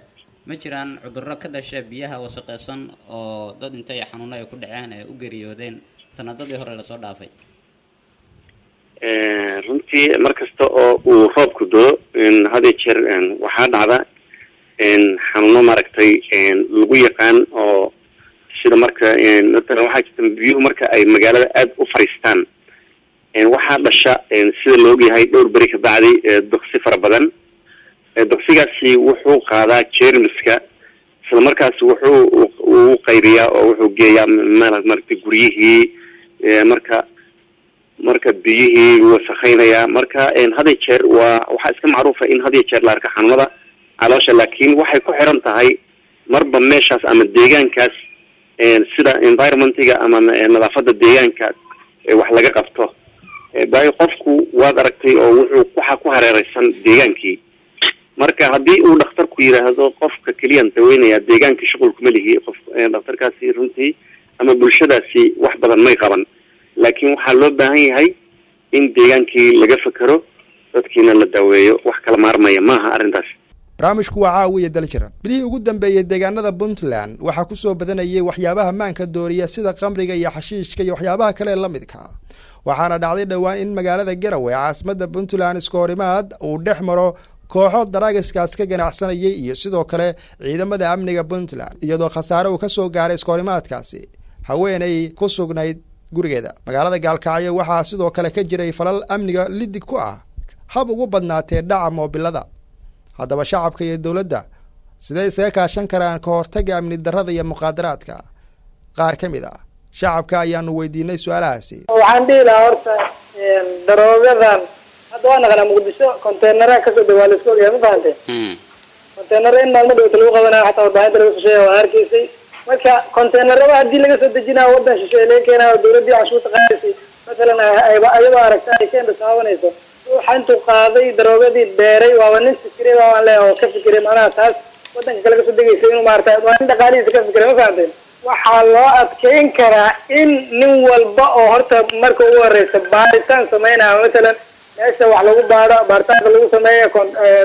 ma jiraan cudurro ka dhasha biyaha wasaqeysan oo dad intay xanuuno ay ku dhaceen ee u geeriyoodeen sanadadii hore la soo dhaafay runtii mar kasta oo uu roobku doo had jeer waxaa dhacda xanuuno maaragtay lagu yaqaan oo sida marka matalan waxaa jirta biyuhu marka ay magaalada aada u fariistaan. Waxaa dhasha sida la ogyahay dhowr beri ka bacdi doksi fara badan. Doksigaasi wuxuu qaadaa jermiska isla markaas wuxuu uu qaybiyaa oo wuxuu geeyaa maaragtay guryihii marka marka biyihii wasakeynayaa marka hadiyo jeer waa waxaa iska macruufa in hadiyo jeer la arka xanuunada caloosha laakiin waxay ku xiran tahay marba meeshaas ama deegaankaas sida environmentiga ama nadaafada deegaanka wax laga qabto. Baayo qofku waad aragtay oo wuxuu waxa ku hareereysan deegaankii. Marka haddii uu dhakhtarku yidhaahdo qofka keliyaan daweynaya deegaankii shuqulkuma lihi qof dhakhtarkaasi runtii ama bulshadaasi wax badan may qaban laakiin waxaa loo baahan yahay in deegaankii laga fekero dadkiina la daaweeyo wax kala maarmaya maaha arrintaas. Barnaamijku waa caawiya daljira bilihii ugu dambeeyey deegaanada puntland waxaa ku soo badanayay waxyaabaha maanka dooriya sida qamriga iyo xashiishka iyo waxyaabaha kale la midka. Waxaana dhacday dhowaan in magaalada garowe caasimadda puntland iskohorimaad uu dhex maro kooxo daraagiskaas ka ganacsanayay iyo sidoo kale ciidamada amniga puntland iyadoo khasaare uu ka soo gaaray iskohorimaadkaasi haweenay ku sugnayd gurigeeda. Magaalada gaalkacyo waxaa sidoo kale ka jiray falal amniga lidig ku ah hab ugu badnaatee dhaca moobilada. Haddaba shacabka iyo dowladda sidee isaga kaashan karaan ka hortaga amni darrada iyo muqaadaraadka. Qaar ka mid ah shacabka ayaanu weydiinay su'aalahaasi. Waxaan dhihi lahaa horta daroogadan hadda waa naqanaa muqdisho containara ka soo dawaa la isku ogyahay ma fahante containara in maalmo dhawata lagu qabanayo xataa warbaahinta laga soo sheegay waa arkaysay marka containarada haddii laga soo dejinayo wadan shisheeye laga keenayo dawladdii canshuurta qaadaysay masalan ayadoo aragta ay ka indhasaabanayso ruuxa intuu qaaday daroogadii beeray waaba nin fikiray waabaan leeyahay oo ka fikiray macnaha taas wadanka kale ka soo degaysa inuu maarata waa nin dhaqaalihiisa ka fikiray ma fahamteen waxaa loo adkeyn karaa in nin walba oo horta marka ugu horeysa baaritaan sameynaya masalan meesha wax lagu baadho baaritaanka lagu sameeyo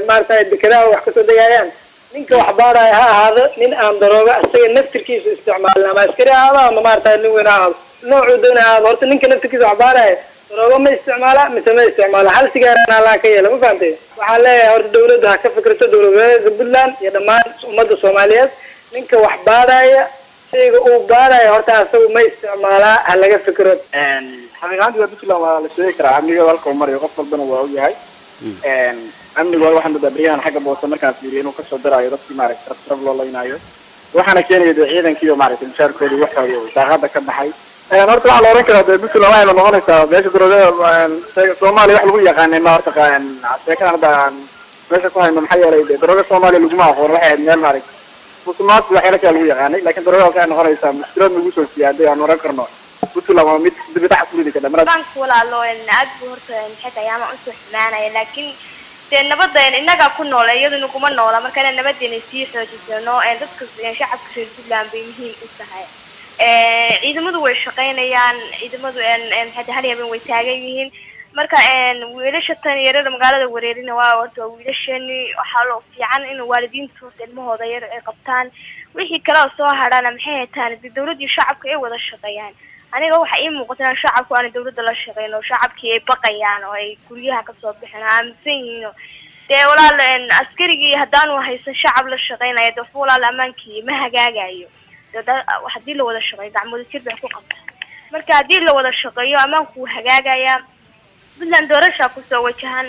maarata dekedaha wax ka soo degayaan ninka wax baadhaya ha ahaado nin aan darooga isaga naftirkiisa isticmaalin ama askari ha ahaado ama maarata nin weyn ha ahaado. Noocuu doona ha ahaado. Horta ninka naftirkiisa wax baadhaya darooga ma isticmaala mise ma isticmaala. Hal sigaarana allah ka yeela ma fahamtay waxaan leeyahay horta dawladda ha ka fikirto dowlad goboleedka puntland iyo dhammaan ummadda soomaaliyeed. Ninka wax baadhaya shayga uu baadhaya horta asagu ma isticmaalaa ha laga fikiro. Xaqiiqaantii waa puntland waa la sheegi karaa amniga halka uu marayo qof walbana waa og yahay amnigu waa waxaan dadaa beryahan xagga boose markaan fiiriyo inuu ka soo daraayo dadkii maaragtay taraf loo laynaayo. Waxaana keenaya dee ciidankii oo maaragtay mushaarkoodii waxoodii oo daaqada ka baxay. Horta waxaa la oran karaa dee puntland waxay la noqonaysaa meesha daroogada soomaaliya wax lagu yaqaanay ma horta sheekadan hadda aan meesha ku hayno maxaa yeelay dee darooga soomaaliya laguma aqoon waxay ahayd meel maaragtay. Musumaadki waxyaala kale lagu yaqaanay laakiin darooga waxay noqonaysaa mushkilad nagu soo siyaaday aan oran karno. Puntland waa mid dibidhac ku ridi kadha bank walaalo aad buu horta maxay tahay ama u soo xumaanaya laakiin dee nabada inagaa ku nool iyadu naguma noola marka ina nabadeena sii xoojisano dadka shacabka reer puntland bay muhiim u tahay. Ciidamadu way shaqaynayaan ciidamadu habeen way taagan yihiin. Marka wiilasha tan yarada magaalada wareerina waa horta wiilashani waxaa loo fiican in waalidiintu ilmahooda yar ay qabtaan. Wixii kale oo soo hadhana maxay hataan dee dawladda iyo shacabka ay wada shaqeeyaan aniga waxa ii muuqata in shacabku aana dawladda la shaqeyn oo shacabkii ay baqayaan oo ay guryaha ka soo bixin aaminsan yihiin oo. Dee walaal askarigii haddaanu haysan shacab la shaqeynaya de waxba walaal ammaankii ma hagaagayo. Haddii la wada shaqeeyo gacmooda jir bay ku qabta marka haddii la wada shaqeeyo ammaanku wuu hagaagayaa puntland doorashaa ku soo wajahan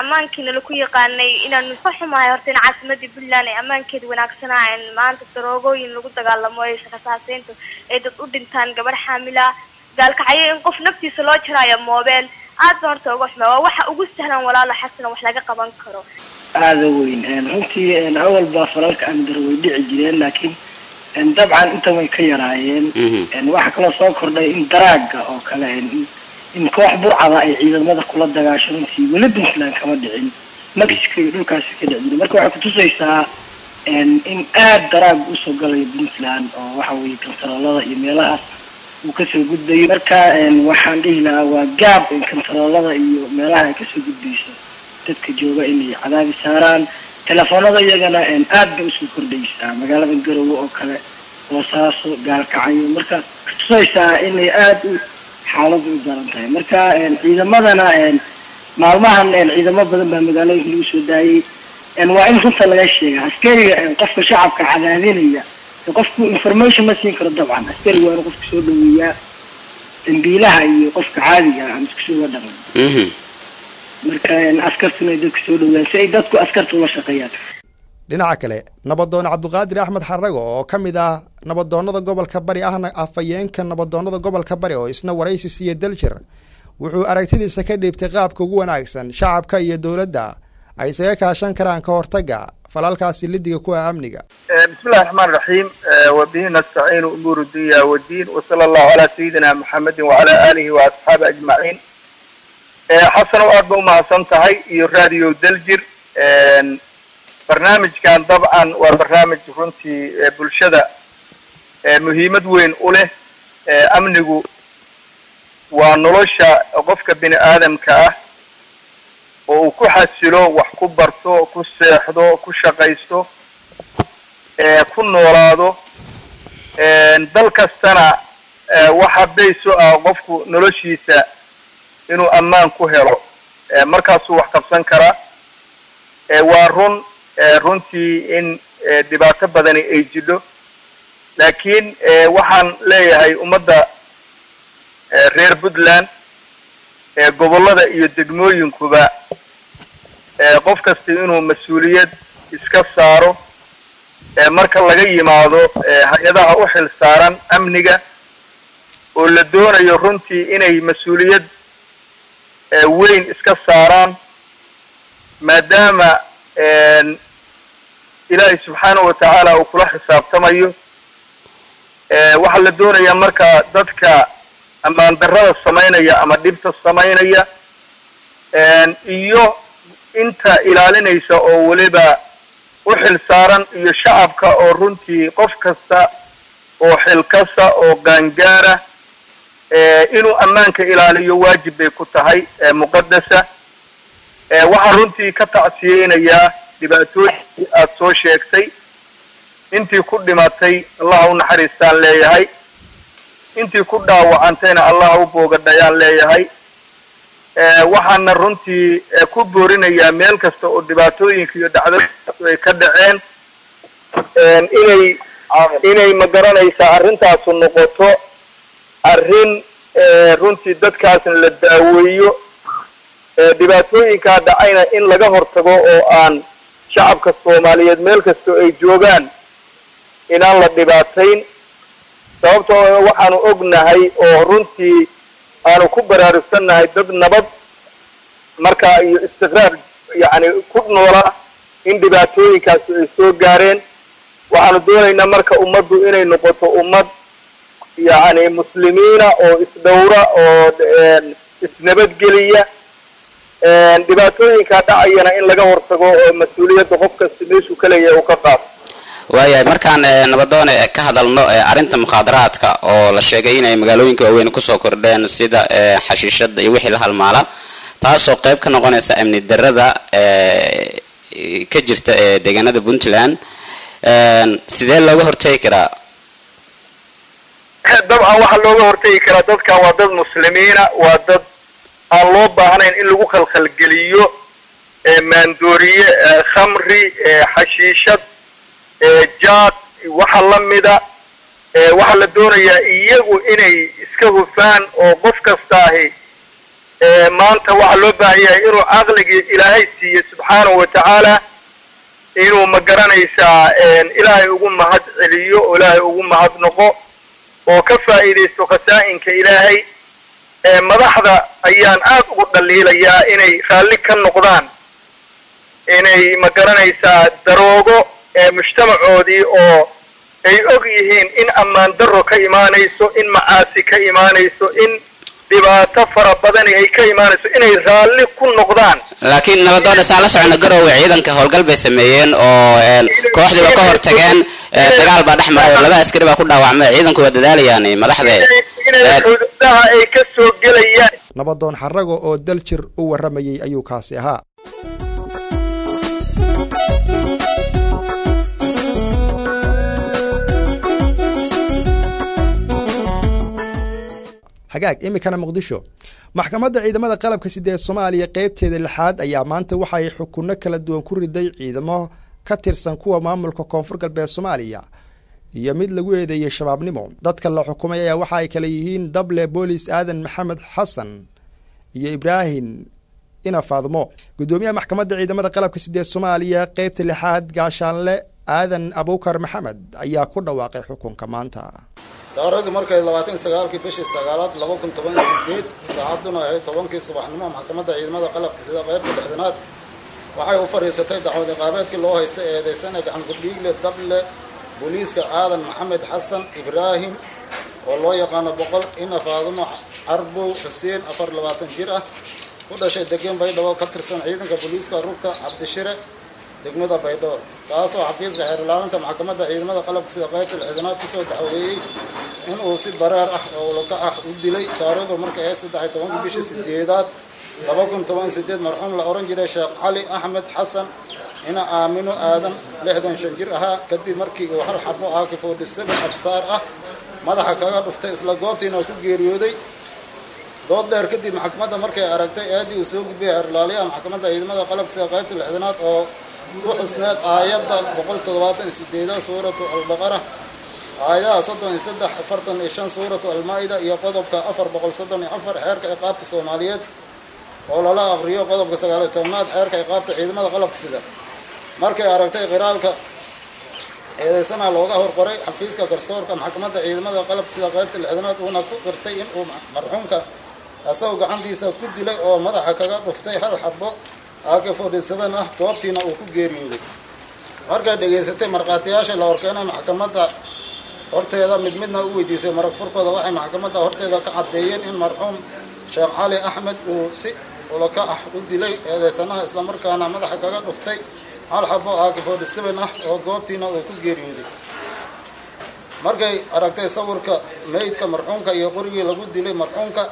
ammaankiina laku yaqaanay inaanu ka xumahay horta in caasimadii puntland ay ammaankeeda wanaagsanaa maanta daroogooyin lagu dagaalamo ee shaqasaaseynta ay dad u dhintaan gabadh xaamila. Gaalkacyo in qof naftiisa loo jaraayo moobeel. Aad baan horta uga xumaa waa waxa ugu sahlan walaalo xasana wax laga qaban karo. Aada weyn runtii awalba falalka amdar way dhici jireen laakiin dabcan inta way ka yaraayeen. Waxaa kaloo soo kordhay in daraaga oo kale in koox burcada ay ciidamada kula dagaasho runtii weli puntland kama dhicin. Mexico iyo dhulkaasi ka dhici jira marka waxay kutusaysaa in aad daraag u soo galayo puntland oo waxa weye kantaroolada iyo meelahaas uu ka soo gudbayo marka waxaan dhihi lahaa waa gaab kantaroolada iyo meelaha ay ka soo gudbayso dadka jooga inay cadaabi saaraan. Telefoonada iyagana aad bay u soo kordhaysaa. Magaalada garowe oo kale boosaaso gaalkacyo marka kutusaysaa inay aad u xaaladu u daran tahay. Marka ciidamadana maalmahan ciidamo badan baa magaalooyinka lagu soo daayay waa in runta laga sheega askariga qofka shacabka cadaadinaya qofku information ma siin karo dabcan. Askariga waa inuu qofka soo dhaweeyaa dambiilaha iyo qofka caadiga aan isku soo wadhaqan marka askartuna ay dadka soo dhaweyaan si ay dadku askarta ula shaqeeyaan dhinaca kale nabadoon cabdiqaadir axmed xarago oo ka mid ah nabadoonnada gobolka bari ahna afhayeenka nabadoonnada gobolka bari oo isna waraysi siiya daljir wuxuu aragtidiisa ka dhiibtay qaabka ugu wanaagsan shacabka iyo dowladda. Ay isaga kaashan karaan ka hortagga falalkaasi lidiga ku ah amniga. Bismillahi raxmaan raxiim wabihi nastaciinu umuuru dunya wadiin wasala allahu calaa sayidina maxamedin wacala aalihi wa asxaabi ajmaciin xasano aad ba umahadsan tahay iyo radio daljir barnaamijkan dabcan waa barnaamij runtii bulshada muhiimad weyn u leh amnigu waa nolosha qofka bini aadamka ah oo uu ku xasilo wax ku barto ku seexdo ku shaqaysto ku noolaado dal kastana waxa bayso ah qofku noloshiisa inuu ammaan ku helo. Markaasuu wax qabsan karaa waa run runtii in dhibaato badani ay jidho. Laakiin waxaan leeyahay ummadda reer puntland gobollada iyo degmooyinkuba qof kasta inuu mas'uuliyad iska saaro marka laga yimaado hay'adaha u xil saaran amniga oo la doonayo runtii inay mas'uuliyad weyn iska saaraan maadaama ilaahay subxaanahu watacaala uu kula xisaabtamayo. Waxaa la doonayaa marka dadka amaan darrada samaynaya ama dhibta samaynaya iyo inta ilaalinaysa oo weliba u xil saaran iyo shacabka oo runtii qof kasta oo xilkasa oo gaangaara inuu ammaanka ilaaliyo waajib bay ku tahay muqadasa waxaan runtii ka tacsiyeynayaa dhibaatooyinkii aada soo sheegtay. Intii ku dhimatay allaha u naxariistaan leeyahay. Intii ku dhaawacantayna allaha u boogadhayaan leeyahay. Waxaana runtii ku boorinayaa meel kasta oo dhibaatooyinka iyo dhacdooyinkaas ay ka dhaceen. Inay inay ma garanaysaa arrintaasu noqoto arrin runtii dadkaasna la daaweeyo. Dhibaatooyinkaa dhacayna in laga hortago oo aan shacabka soomaaliyeed meel kastoo ay joogaan inaan la dhibaatayn. Sababtoo waxaanu ognahay oo runtii aanu ku baraarugsannahay dad nabad markaa iyo istiqraar yacni ku noolaa in dhibaatooyinkaasi ay soo gaareen. Waxaanu doonaynaa marka ummaddu inay noqoto ummad yacni muslimiina oo isdhowra oo isnabadgeliya dhibaatooyinkaa dhacayana in laga hortago oo mas'uuliyadda qof kasta meeshuu ka leeyahay uu ka qaato waayahay markaan nabadoone ka hadalno arrinta mukhaadaraadka oo la sheegay inay magaalooyinka waaweyn ku soo kordheen sida xashiishada iyo wixii la halmaala taasoo qayb ka noqonaysa amni darada ka jirta ee deegaanada puntland. Sidee looga hortegi karaa? Dabcan waxaa looga hortegi karaa dadkan waa dad muslimiina waa dad aan loo baahnayn in lagu khalkhalgeliyo maandooriye khamri xashiishad jaad waxa lamida waxaa la doonayaa iyagu inay iska hufaan oo qof kastaahi maanta waxaa loo baahan yahay inuu caqligii ilaahay siiye subxaanahu watacaala inuu ma garanaysaa ilaahay ugu mahad celiyo oo ilaahay ugu mahad noqo oo ka faa'iidaysto khasaa'inka ilaahay madaxda ayaan aad ugu dhaliilayaa inay raalli ka noqdaan inay ma garanaysaa daroogo mujtamacoodii oo ay og yihiin in ammaan darro ka imaanayso in macaasi ka imaanayso in dhibaato fara badani ay ka imaanayso inay raalli ku noqdaan. Laakiin nabadoon isaan la socono garoowe ciidanka howlgal bay sameeyeen oo kooxdii waa ka hortageen dagaal baa dhex maray oo laba askari baa ku dhaawacmay ciidanku waa dadaalayaan madaxda. Inay xuduudaha ay ka soo gelayaan. Nabadoon xarago oo daljir u warramayay ayuu kaasi ahaa hagaag iminkana muqdisho. Maxkamadda ciidamada qalabka sida ee soomaaliya qeybteeda lixaad ayaa maanta waxa ay xukunno kala duwan ku riday ciidamo ka tirsan kuwa maamulka koonfur galbeed soomaaliya. Iyo mid lagu eedeeyey shabaabnimo. Dadka la xukumay ayaa waxa ay kala yihiin dable boolis aadan maxamed xasan iyo ibraahim ina faadmo. Guddoomiyaha maxkamadda ciidamada qalabka sida ee soomaaliya qeybta lixaad gaashaanle aadan abuukar maxamed ayaa ku dhawaaqay xukunka maanta taariikhdii markay labaatan sagaalkii bishii sagaalaad laba kun toban iyo sideed saacaduna ahayd tobankii subaxnimo maxkamadda ciidamada qalabka sida qaybta lixdanaad waxay u fadhiisatay dacwad iqaabeedkii loo haystay eedeysana gacan gudhiigle dable booliiska aadan maxamed xasan ibraahim oo loo yaqaano boqol ina faadumo carbow xuseen afar labaatan jir ah ku dhashay degeen baydhabo ka tirsan ciidanka booliiska rugta cabdishire degmada baydhabo taasoo xafiiska xeerlaalinta maxkamadda ciidamada qalabka sida qaybta lixdanaad ku soo dacweeyey in uu si bareer ah oo ulaka ah u dilay taariikhdu markay ahayd saddex iyo tobankii bishii sideedaad laba kun toban sideed marxuum la ohan jiray sheekh cali axmed xasan ina aamino aadan lixdan shan jir ahaa kadib markii uu hal xabo aaki forty seven absaar ah madaxa kaga dhuftay isla goobtiina ku geeriyooday. Dood dheer kadib maxkamadda markay aragtay aadii uu soo gudbiyay xeerlaaliyaha maxkamadda ciidamada qalabka sida qaybta lixdanaad oo ku xusneed aayadda boqol toddobaatan iyo sideeda suuratu albaqara aayadaha soddon iyo saddex afartan iyo shan suuratu almaa-ida iyo qodobka afar boqol soddon iyo afar xeerka ciqaabta soomaaliyeed oo lala aqriyo qodobka sagaal iyo tobnaad xeerka ciqaabta ciidamada qalabka sida markay aragtay qiraalka eedeysana looga horqoray xafiiska garsoorka maxkamadda ciidamada qalabka sida qaybta lixdanaad uuna ku qirtay inuu marxuumka asagoo gacantiisa ku dilay oo madaxa kaga dhuftay hal xabo ak forty seven ah goobtiina uu ku geeriyooday. Markay dhegaysatay markhaatiyaasha la horkeenay maxkamadda horteeda mid midna u weydiisay marag furkooda waxay maxkamadda horteeda ka caddeeyeen in marxuum sheekh cali axmed uu si ulaka ah u dilay eedeysanaha islamarkaana madaxa kaga dhuftay hal xabo ak forty seven ah oo goobtiina uu ku geeriyooday. Markay aragtay sawirka meydka marxuumka iyo qorigii lagu dilay marxuumka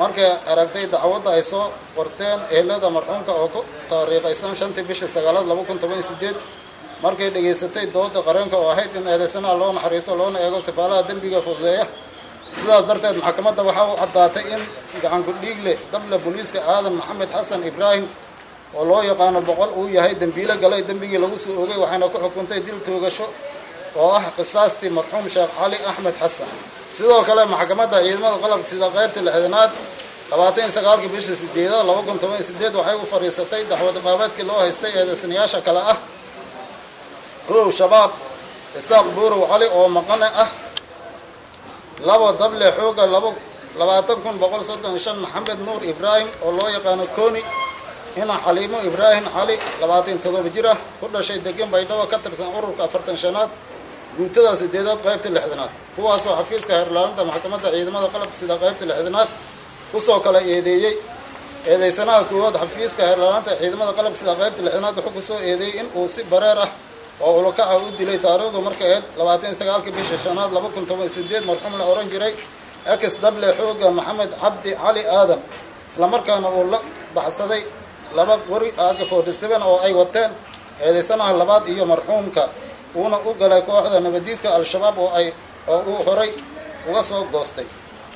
markay aragtay dacwadda ay soo qorteen ehelada marxuumka oo ku taariikhaysan shantii bishii sagaalaad laba kun toban iyo sideed markay dhegaysatay dooda qareenka oo ahayd in eedaysanaha loo naxariisto loona eego sifaalaha dembiga fududeeya. Sidaas darteed maxkamadda waxaa u caddaatay in gacanku dhiigle dable booliiska aadan maxamed xasan ibraahim oo loo yaqaano boqol uu yahay dembiilo galay dembigii lagu soo ogay waxayna ku xukuntay dil toogasho oo ah qisaastii marxuum sheekh cali axmed xasan sidoo kale maxkamadda ciidamada qalabka sida qaybta lixdanaad labaatan sagaalkii bishii sideedada laba kun toban sideed waxay u fadhiisatay dacwad qaabeedkii loo haystay eedaysanayaasha kale ah kow shabaab isaaq buurow cali oo maqane ah labo dable xooga labo labaatan kun boqol soddon iyo shan maxamed nuur ibraahim oo loo yaqaano koni ina xaliimo ibraahim cali labaatan toddoba jir ah ku dhashay degan baydhabo ka tirsan ururka afartan shanaad guutada sideedaad qaybta lixdanaad. Kuwaasoo xafiiska heerlaalinta maxkamadda ciidamada qalabka sida qaybta lixdanaad ku soo kala eedeeyey. Eedeysanaha koowaad xafiiska heerlaalinta ciidamada qalabka sida qaybta lixdanaad wuxuu ku soo eedeeyey in uu si bareer ah oo ulakaca u dilay taariikhdu markay ahayd labaatan iyo sagaalkii bishii shanaad laba kun toban sideed marxuum la ohan jiray ex dable xooga maxamed cabdi cali aadan islamarkaana uu la baxsaday laba qori aaga forty seven oo ay wateen. Eedeysanaha labaad iyo marxuumka uuna u galay kooxda nabadiidka al-shabaab oo ay oo uu horay uga soo goostay.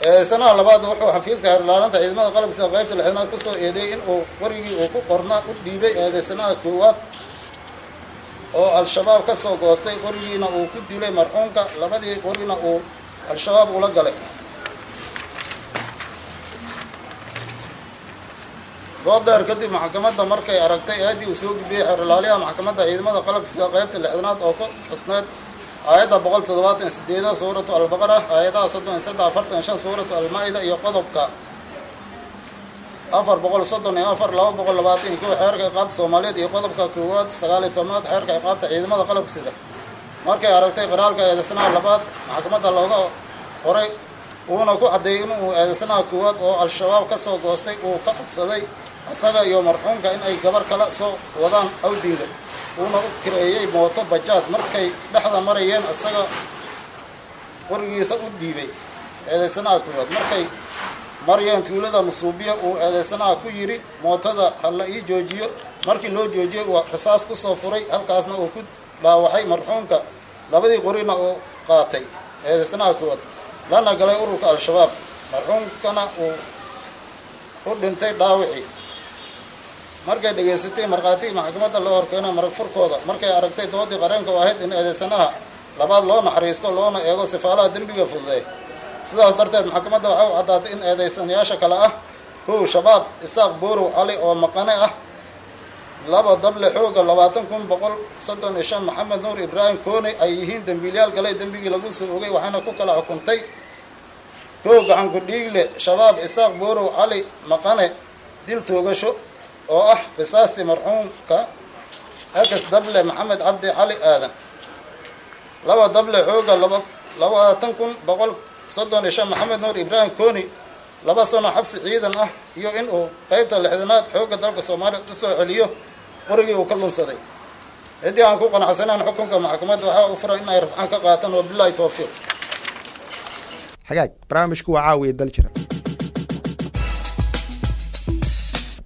Eedeysanaha labaad wuxuu xafiiska heerlaalinta ciidamada qalabka sida qaybta lixdanaad ku soo eedeeyey in qorigii uu ku qornaa u dhiibay eedeysanaha koowaad oo al-shabaab ka soo goostay qorigiina uu ku dilay marxuumka labadii qorina uu al-shabaab ula galay dood dheer kadib maxkamadda markay aragtay aadii uu soo gudbiyey xeerlaaliyaha maxkamadda ciidamada qalabka sida qaybta lixdanaad oo ku xusneed aayadda boqol toddobaatan iyo sideeda suuratu albaqara aayadaha soddon iyo saddex afartan iyo shan suuratu almaa-ida iyo qodobka afar boqol soddon iyo afar laba boqol labaatan iyo xeerka iqaabta soomaaliyeed iyo qodobka koowaad sagaal iyo tobnaad xeerka iqaabta ciidamada qalabka sida. Markay aragtay qiraalka eedeysanaha labaad maxkamadda looga qoray uuna ku caddeeyey inuu eedeysanaha koowaad oo al-shabaab ka soo goostay uu ka codsaday isaga iyo marxuumka in ay gabar kala soo wadaan awdinga uuna u kireeyey mooto bajaad markay dhexda marayeen isaga qorigiisa u dhiibay. Eedeysanaha koowaad markay marayeen tuulada musuubiya uu eedeysanaha ku yidhi mootada hala ii joojiyo. Markii loo joojiyey uu qisaas ku soo furay halkaasna uu ku dhaawacay marxuumka labadii qorina uu qaatay. Eedeysanaha koowaad lana galay ururka al-shabaab. Marxuumkana uu u dhintay dhaawicii markay dhegaysatay markhaatigii maxkamadda loo horkeenay marag furkooda markay aragtay doodii qareenka oo ahayd in eedeysanaha labaad loo naxariisto loona eego sifaalaha dembiga fududeey sidaas darteed maxkamadda waxaa u caddaatay in eedeysanayaasha kale ah kow shabaab isaaq boorow cali oo maqane ah laba dable xooga labaatan kun boqol soddon iyo shan maxamed nuur ibraahim koone ay yihiin dembiilyaal galay dembigii lagu soo ogay waxaana ku kala xukuntay kow gacanku dhiigle shabaab isaaq boorow cali maqane dil toogasho oo ah qisaastii marxuumka ex dable maxamed cabdi cali aadan. Laba dable xooga laba labaatan kun boqol soddon iyo shan maxamed nuur ibraahim kooni laba sano xabsi ciidan ah iyo in uu qeybta lixdanaad xoogga dalka soomaaliya u soo celiyo qorigii uu ka lunsaday. Ciddii aan ku qanacsanayn xukunka maxkamadda waxaa u furan in ay rafcaan ka qaataan wabilaahi towfiiq xagaag barnaamijku waa caawiya dal jira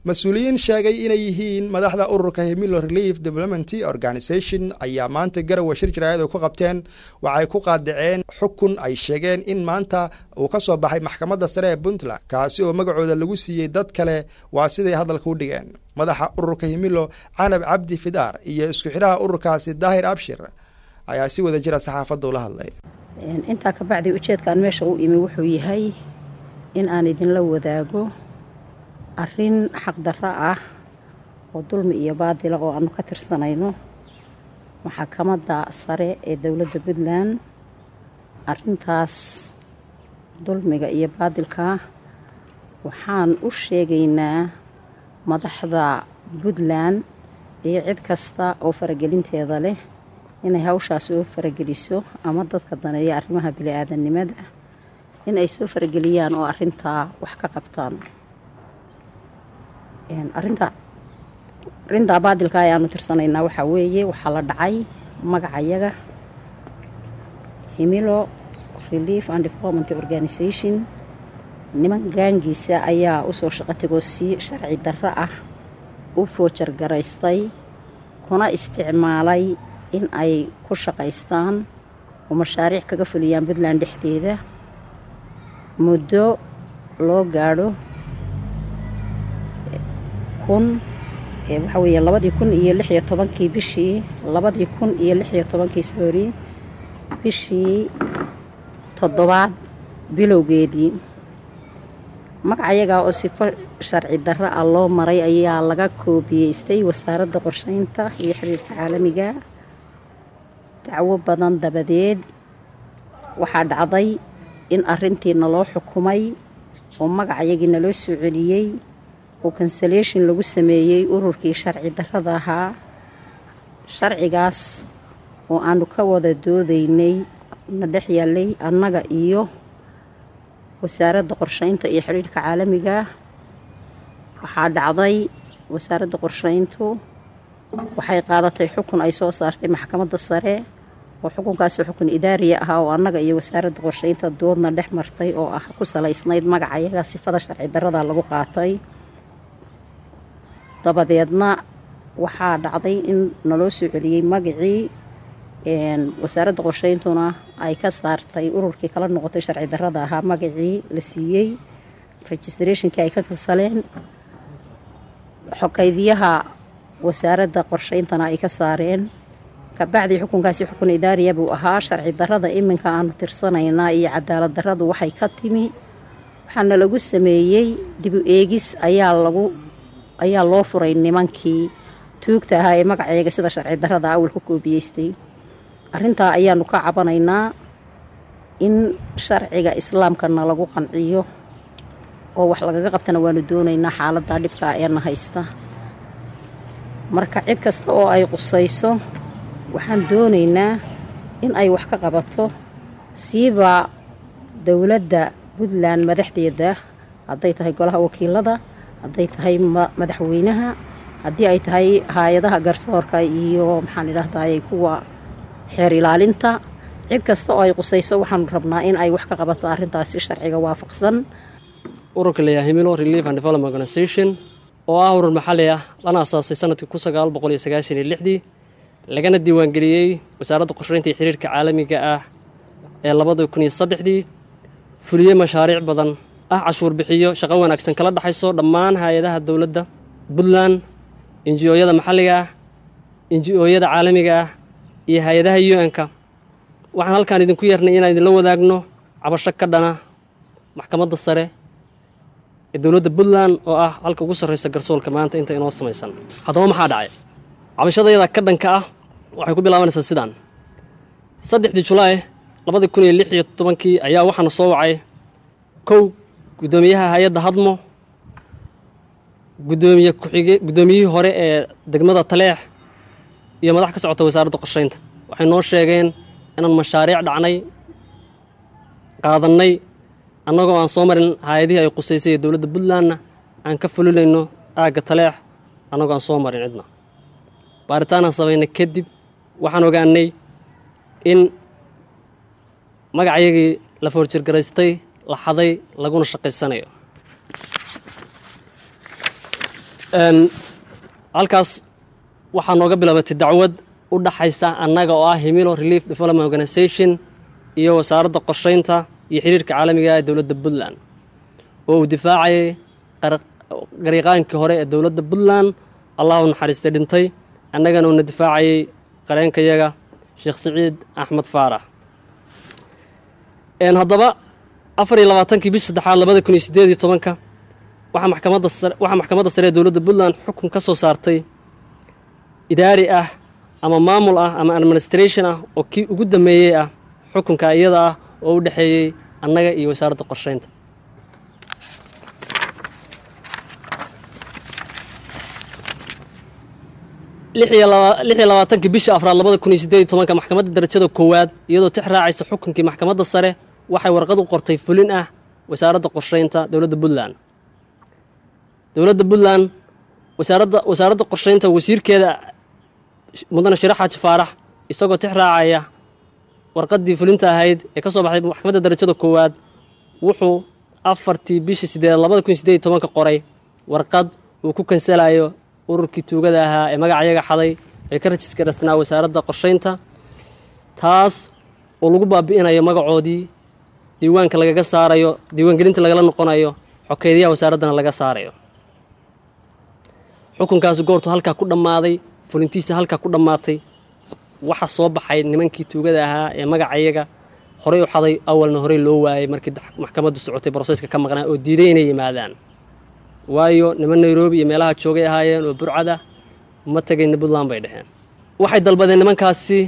mas'uuliyiin sheegay inay yihiin madaxda ururka hemilo relief development organisation ayaa maanta garowe shir jaraayad oo ku qabteen. Waxay ku qaadaceen xukun ay sheegeen in maanta uu ka soo baxay maxkamadda sare ee puntland kaasi oo magacooda lagu siiyey dad kale waa siday hadalka u dhigeen. Madaxa ururka hemilo canab cabdi fidaar iyo isku xidhaha ururkaasi daahir abshir ayaa si wada jira saxaafadda ula hadlay. Intaa ka bacdi ujeedkaan meesha u imi wuxuu yahay in aan idinla wadaago arrin xaqdarro ah oo dulmi iyo baadila oo aanu ka tirsanayno maxakamadda sare ee dowladda puntland. Arrintaas dulmiga iyo baadilka waxaan u sheegaynaa madaxda puntland iyo cid kasta oo faragelinteeda leh inay hawshaas soo farageliso ama dadka daneeya arrimaha bili-aadannimada in ay soo farageliyaan oo arrintaa wax ka qabtaan arinta arrintaa baadilka ayaanu tirsanaynaa. Waxaa weeye waxaa la dhacay magacayaga himilo relief and development organisation niman gaangiisa ayaa u soo shaqo tegoo si sharci darro ah u foojar garaystay kuna isticmaalay in ay ku shaqaystaan oo mashaariic kaga fuliyaan puntland dhexdeeda. Muddo loo gaadho kun waxaa weeye labadii kun iyo lix iyo tobankii bishii labadii kun iyo lix iyo tobankii soori bishii toddobaad bilowgeedii. Magacayagaa oo sifo sharci darro ah loo maray ayaa laga koobiyeystay wasaaradda qorsheynta iyo xiriirka caalamiga. Dacwo badan dabadeed waxaa dhacday in arrintii naloo xukumay oo magacayagii naloo soo celiyey oo kansalation lagu sameeyey ururkii sharci darrada ahaa. Sharcigaas oo aanu ka wada doodaynay na dhex yaallay annaga iyo wasaaradda qorsheynta iyo xidhiirhka caalamiga waxaa dhacday wasaaradda qorsheyntu waxay qaadatay xukun ay soo saartay maxkamadda sare oo xukunkaasi xukun idaariya ahaa oo annaga iyo wasaaradda qorsheynta doodna dhex martay oo ah ku salaysnayd magacayaga sifada sharci darrada lagu qaatay dabadeedna waxaa dhacday in naloo soo celiyey magacii wasaaradda qorsheyntuna ay ka saartay ururkii kala noqotay sharci darrada ahaa. Magacii la siiyey registrationkii ay ka kansaleen xokaydiyaha wasaaradda qorsheyntana ay ka saareen. Kabacdii xukunkaasi xukun idaariya buu ahaa. Sharci darrada iminka aanu tirsanaynaa iyo cadaalad darradu waxay ka timi. Waxaana lagu sameeyey dibu eegis ayaa lagu ayaa loo furay nimankii tuugta ahaa ee magaceega sida sharci darrada awal ku koobiyeystay. Arrintaa ayaanu ka cabanaynaa in sharciga islaamkana lagu qanciyo oo wax lagaga qabtana waanu doonaynaa xaaladda dhibkaa eena haysta. Marka cid kasta oo ay qusayso waxaan doonaynaa in ay wax ka qabato siiba dowladda puntland madaxdeeda hadday tahay golaha wakiilada hadday tahay madaxweynaha haddii ay tahay hay'adaha garsoorka iyo maxaan idhahdaye kuwa xeer ilaalinta cid kasta oo ay qusayso waxaanu rabnaa in ay wax ka qabato arrintaasi sharciga waafaqsan. Ururka layahay himilo relief and development organisation oo ah urur maxalli ah lana asaasay sannadkii kun sagaal boqol iyo sagaashan iyo lixdii lagana diiwaangeliyey wasaaradda qorsheynta iyo xiriirka caalamiga ah ee labada kun iyo saddexdii fuliyey mashaariic badan ah cashuur bixiyo shaqo wanaagsan kala dhexayso dhammaan hay'adaha dowladda. Puntland inji-ooyada maxalliga ah inji-ooyada caalamiga ah iyo hay'adaha u-n-ka waxaan halkaan idinku yeernay inaan idinla wadaagno cabasho ka dhana maxkamadda sare ee dowladda puntland oo ah halka ugu sarraysa garsoolka maanta inta inoo samaysan. Haddaba maxaa dhacay? Cabashadayada ka dhanka ah waxay ku bilaabanaysaa sidaan. Saddexdii julaay labadii kun iyo lix iyo tobankii ayaa waxaana soo wacay kow guddoomiyaha hay'adda hadmo gudoomiye ku-xige guddoomiyihii hore ee degmada taleex iyo madax ka socota wasaaradda qorsheynta waxay noo sheegeen inaan mashaariic dhacnay qaadannay annagoo aan soo marin hay'adihii ay qusaysay ee dowladda puntlandna aan ka fulinayno aagga taleex annagoo aan soo marin cidna. Baaritaanaan samaynay kadib waxaan ogaanay in magacayagii la foorjirgaraystay la xaday laguna shaqaysanayo. Halkaas waxaa nooga bilaabatay dacwad u dhaxaysa annaga oo ah himilo relief development organisation iyo wasaaradda qorsheynta iyo xiriirka caalamiga ee dowladda puntland oo uu difaacayay gariiqaankii hore ee dowladda puntland. Allah u naxariistay dhintay annagana uuna difaacayay qareenkayaga sheekh siciid axmed faarax. Haddaba afar iyo labaatankii bish saddexaad labada kun iyo sideed iyo tobanka waxaa maxkamadda sare waxaa maxkamadda sare ee dowladda puntland xukun ka soo saartay. Idaari ah ama maamul ah ama administration ah oo kii ugu dammeeyey ah xukunka iyada ah oo u dhexeeyey annaga iyo wasaaradda qorsheynta. lix iyo labaatankii bisha afraad labada kun iyo sideed iyo tobanka maxkamadda darajada koowaad iyadoo tix raacaysa xukunkii maxkamadda sare waxay warqad u qortay fulin ah wasaaradda qorsheynta dowladda puntland. Dowladda puntland wasaaradda wasaaradda qorsheynta wasiirkeeda mudane shire xaaji faarax isagoo tix raacaya warqaddii fulinta ahayd ee ka soo baxday maxkamadda darajada koowaad wuxuu afartii bishii sideed labada kun sideed iyo tobanka qoray warqad uu ku kansalayo ururkii tuugada ahaa ee magacayaga xaday ee ka rajiskarasnaa wasaaradda qorshaynta taas oo lagu baabi'inayo magacoodii diiwaanka lagaga saarayo diiwaangelinta lagala noqonayo xokeydyaha wasaaraddana laga saarayo. Xukunkaasi goortu halkaa ku dhammaaday fulintiisa halkaa ku dhammaatay waxa soo baxay nimankii tuugada ahaa ee magacayaga horey u xaday awalna horey loo waayay markii maxkamaddu socotay broseska ka maqnaa oo diiday inay yimaadaan. Waayo niman nairobi iyo meelaha joogay ahaayeen oo burcada ma tegayna puntland bay dheheen waxay dalbadeen nimankaasi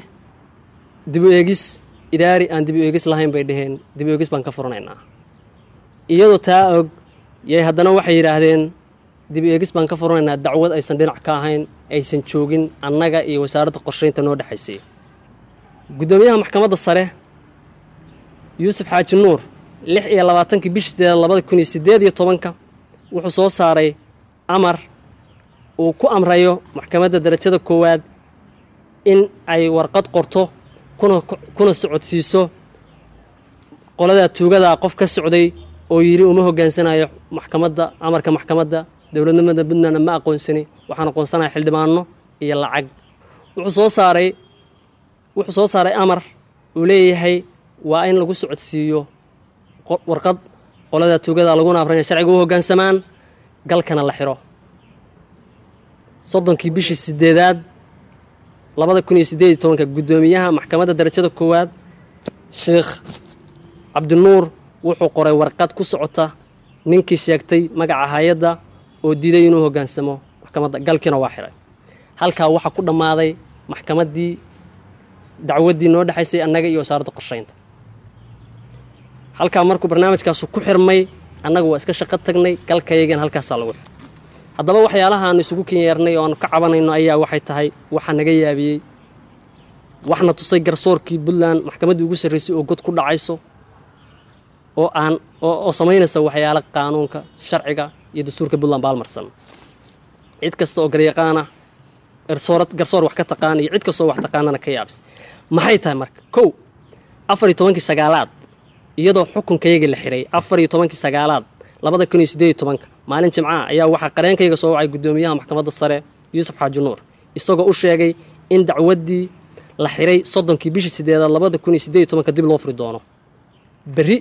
dib u eegis idaari aan dib u eegis lahayn bay dheheen dib u eegis baan ka furanaynaa iyadoo taa og yay haddana waxay yidhaahdeen dib u eegis baan ka furanaynaa dacwad aysan dhinac ka ahayn aysan joogin annaga iyo wasaaradda qorshaynta noo dhexaysay guddoomiyaha maxkamadda sare yuusuf xaaji nuur lix iyo labaatankii bishii sideed labada kun iyo siddeed iyo tobanka wuxuu soo saaray amar uu ku amrayo maxkamadda darajada koowaad in ay warqad qorto kuna socodsiiso qoladaa tuugadaa qof ka socday oo yidhi uma hoggaansanayo maxkamadda amarka maxkamadda dowladnimada puntlandna ma aqoonsani waxaan aqoonsanaya xildhibaano iyo lacag. Wuxuu soo saaray wuxuu soo saaray amar uu leeyahay waa in lagu socodsiiyo warqad qoladaa tuugada laguna afranya sharciga u hoggaansamaan galkana la xiro. Soddonkii bishii sideedaad labada kun iyo siddeed iyo tobanka guddoomiyaha maxkamadda darajada koowaad sheekh cabdinuur wuxuu qoray warqad ku socota ninkii sheegtay magaca hay'adda oo diiday inuu hoggaansamo maxkamadda. Galkiina waa xiray. Halkaa waxaa ku dhammaaday maxkamaddii dacwaddii noo dhexaysay annaga iyo wasaaradda qorshaynta. Halkaa markuu barnaamijkaasu ku xirmay annaga waa iska shaqo tagnay galkayagiina halkaasaa lagu xir haddaba waxyaalaha aanu isugu kenyeernay oo aanu ka cabanayno ayaa waxay tahay waxaa naga yaabiyey. Waxna tusay garsoorkii puntland maxkamaddii ugu sarraysay oo god ku dhacayso oo aan oo samaynaysa waxyaalo qaanuunka sharciga iyo dastuurka puntland baalmarsan. Cid kasta oo garyaqaana garsoor wax ka taqaana iyo cid kastoo wax taqaanana ka yaabis. Maxay tahay marka? Kow afar iyo tobankii sagaalaad iyadoo xukunkayagii la xiray afar iyo tobankii sagaalaad labada kun iyo siddeed iyo tobanka maalin jimcaha ayaa waxaa qareenkayga soo wacay guddoomiyaha maxkamadda sare yuusuf xaaji nuur isagoo u sheegay in dacwaddii la xiray soddonkii bishii sideedaad labada kun iyo siddeed iyo tobanka dib loo furi doono. Berri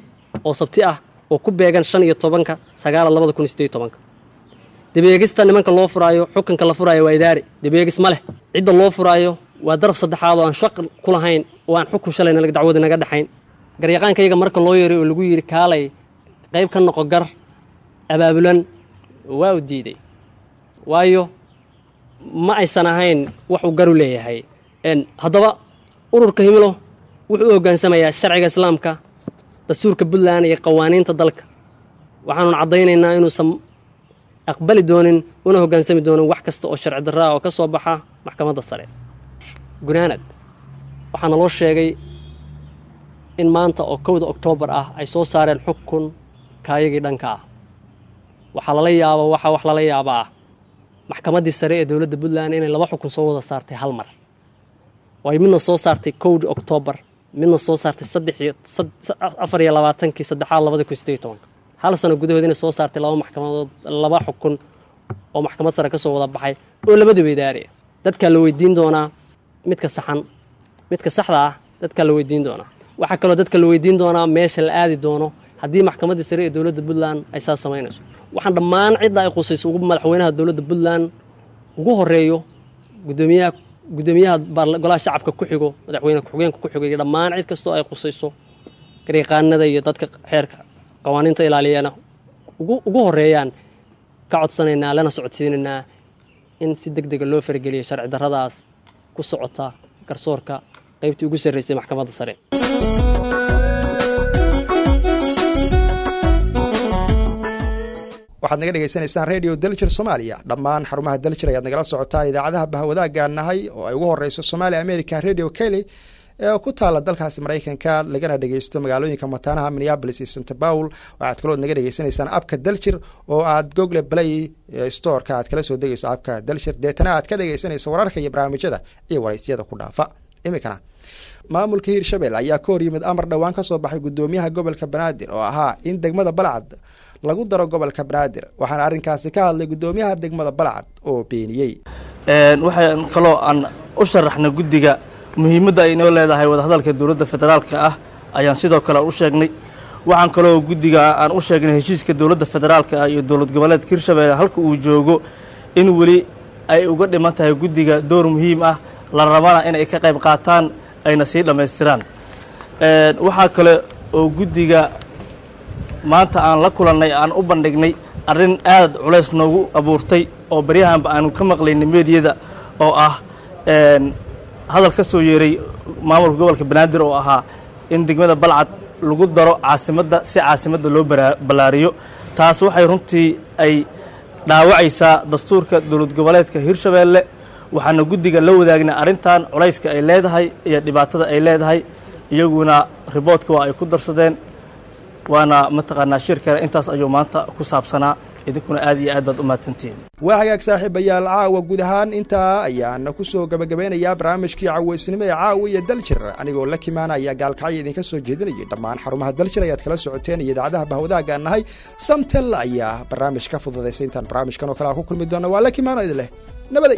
oo sabti ah oo ku beegan shan iyo tobanka sagaalaad labada kun iyo siddeed iyo tobanka. Dabeegista nimanka loo furaayo xukunka la furaayo waa idaari. Dabeegis ma leh. Cidda loo furaayo waa daraf saddexaad oo aan shaq ku lahayn oo aan xukun shalayna dacwada naga dhexayn garyaqaankayaga marka loo yeeray oo lagu yidhi kaalay qayb ka noqo gar abaabulan waa u diiday. Waayo ma aysan ahayn waxuu garu leeyahay. Haddaba ururka himilo wuxuu u hoggaansamayaa sharciga islaamka dastuurka puntland iyo qawaaniinta dalka. Waxaanun caddaynaynaa inuusan aqbali doonin una hoggaansami doonin wax kasta oo sharci darraa oo ka soo baxa maxkamadda sare. Gunaanad waxaana loo sheegay in maanta oo kowda oktoobar ah ay soo saareen xukun kaayagii dhanka ah waxaa lala yaaba waxaa wax lala yaaba. Ah maxkamaddii sare ee dowladda puntland inay laba xukun soo wada saartay hal mar. Way midna soo saartay kowdii oktoobar midna soo saartay afar iyo labaatankii saddexaad labada kun sideed tobanka hal sano gudahood inay soo saartay laba maxkamadood laba xukun oo maxkamad sare ka soo wada baxay oo labadaba idaari dadkaa la weydiin doonaa midka saxan midka saxda ah dadkaa la weydiin doonaa. Waxaa kaloo dadka la weydiin doonaa meesha la aadi doono haddii maxkamaddii sare ee dowladda puntland ay saas samaynayso waxaan dhammaan cidda ay qusayso ugu madaxweynaha dowladda puntland. Ugu horeeyo gudoomiyaha guddoomiyaha golaha shacabka ku xigo madaxweyne ku-xigeenka ku xigo iyo dhammaan cid kastoo ay qusayso garyaqaanada iyo dadka xeerka qawaaniinta ilaaliyana. Ugu horeeyaan ka codsanaynaa lana socodsiinaynaa in si deg dega loo farageliyo sharci darradaas ku socota garsoorka qaybtii ugu sarraysay maxkamadda sare waxaad naga dhegaysanaysaan radio delger soomaaliya. Dhammaan xarumaha delger ayaad nagala socotaan idaacadaha bahwadaagaan nahay oo ay ugu horeyso somaali american radio kelly ee ku taala dalkaasi maraykanka. Lagana dhegeysto magaalooyinka mataanaha minneabolis iyo st paul waxaad kalood naga dhegeysanaysaan abka delger oo aad google play storeka aad kala soo degeyso abka delger deetana aad ka dhegeysanayso wararka iyo barnaamijyada iyo waraysyada ku dhaafa. Iminkana maamulka hiirshabelle ayaa ka hor yimid amar dhowaan ka soo baxay guddoomiyaha gobolka banaadir oo ahaa in degmada balcad lagu daro gobolka banaadir waxaana arrinkaasi ka hadlay guddoomiyaha degmada balcad oo beeniyey. Waxaan kaloo aan u sharaxnay guddiga muhiimadda ay inoo leedahay wadahadalka dowladda federaalka ah ayaan sidoo kale u sheegnay. Waxaan kaloo guddiga aan u sheegnay heshiiska dowladda federaalka ah iyo dowlad goboleedka hirshabelle halka uu joogo in weli ay uga dhiman tahay guddiga door muhiim ah la rabana inay ka qayb qaataan ayna sii dhammaystiraan. Waxaa kale oo guddiga maanta aan la kulannay aan u bandhignay arrin aad culays noogu abuurtay oo baryahanba aanu ka maqlaynay meediyada oo ah hadal ka soo yeeray maamulka gobolka banaadir oo ahaa in degmada balcad lagu daro caasimadda si caasimadda loo ballaariyo. Taas waxay runtii ay dhaawacaysaa dastuurka dowlad goboleedka hirshabeelle waxaana guddiga la wadaagnay arrintan culayska ay leedahay iyo dhibaatada ay leedahay iyaguna riboodka waa ay ku darsadeen waana mataqaanaa shirkana intaas ayuu maanta ku saabsanaa. Idinkuna aad iyo aad baad u mahadsantihiin waa hagaag saaxiibayaal caawa guud ahaan. Intaa ayaana ku soo gabagabeynayaa barnaamijkii caweysnimo ee caawa iyo daljir. Anigoo la kimaanaya gaalkacyo idinka soo jeedinayay. Dhammaan xarumaha daljir ayaad kala socoteen iyo idaacadaha bahwadaagaan nahay samtel ayaa barnaamij ka fududaysa intaan barnaamijkan oo kale a ku kulmi doona waa la kimaano idin leh. Nabaday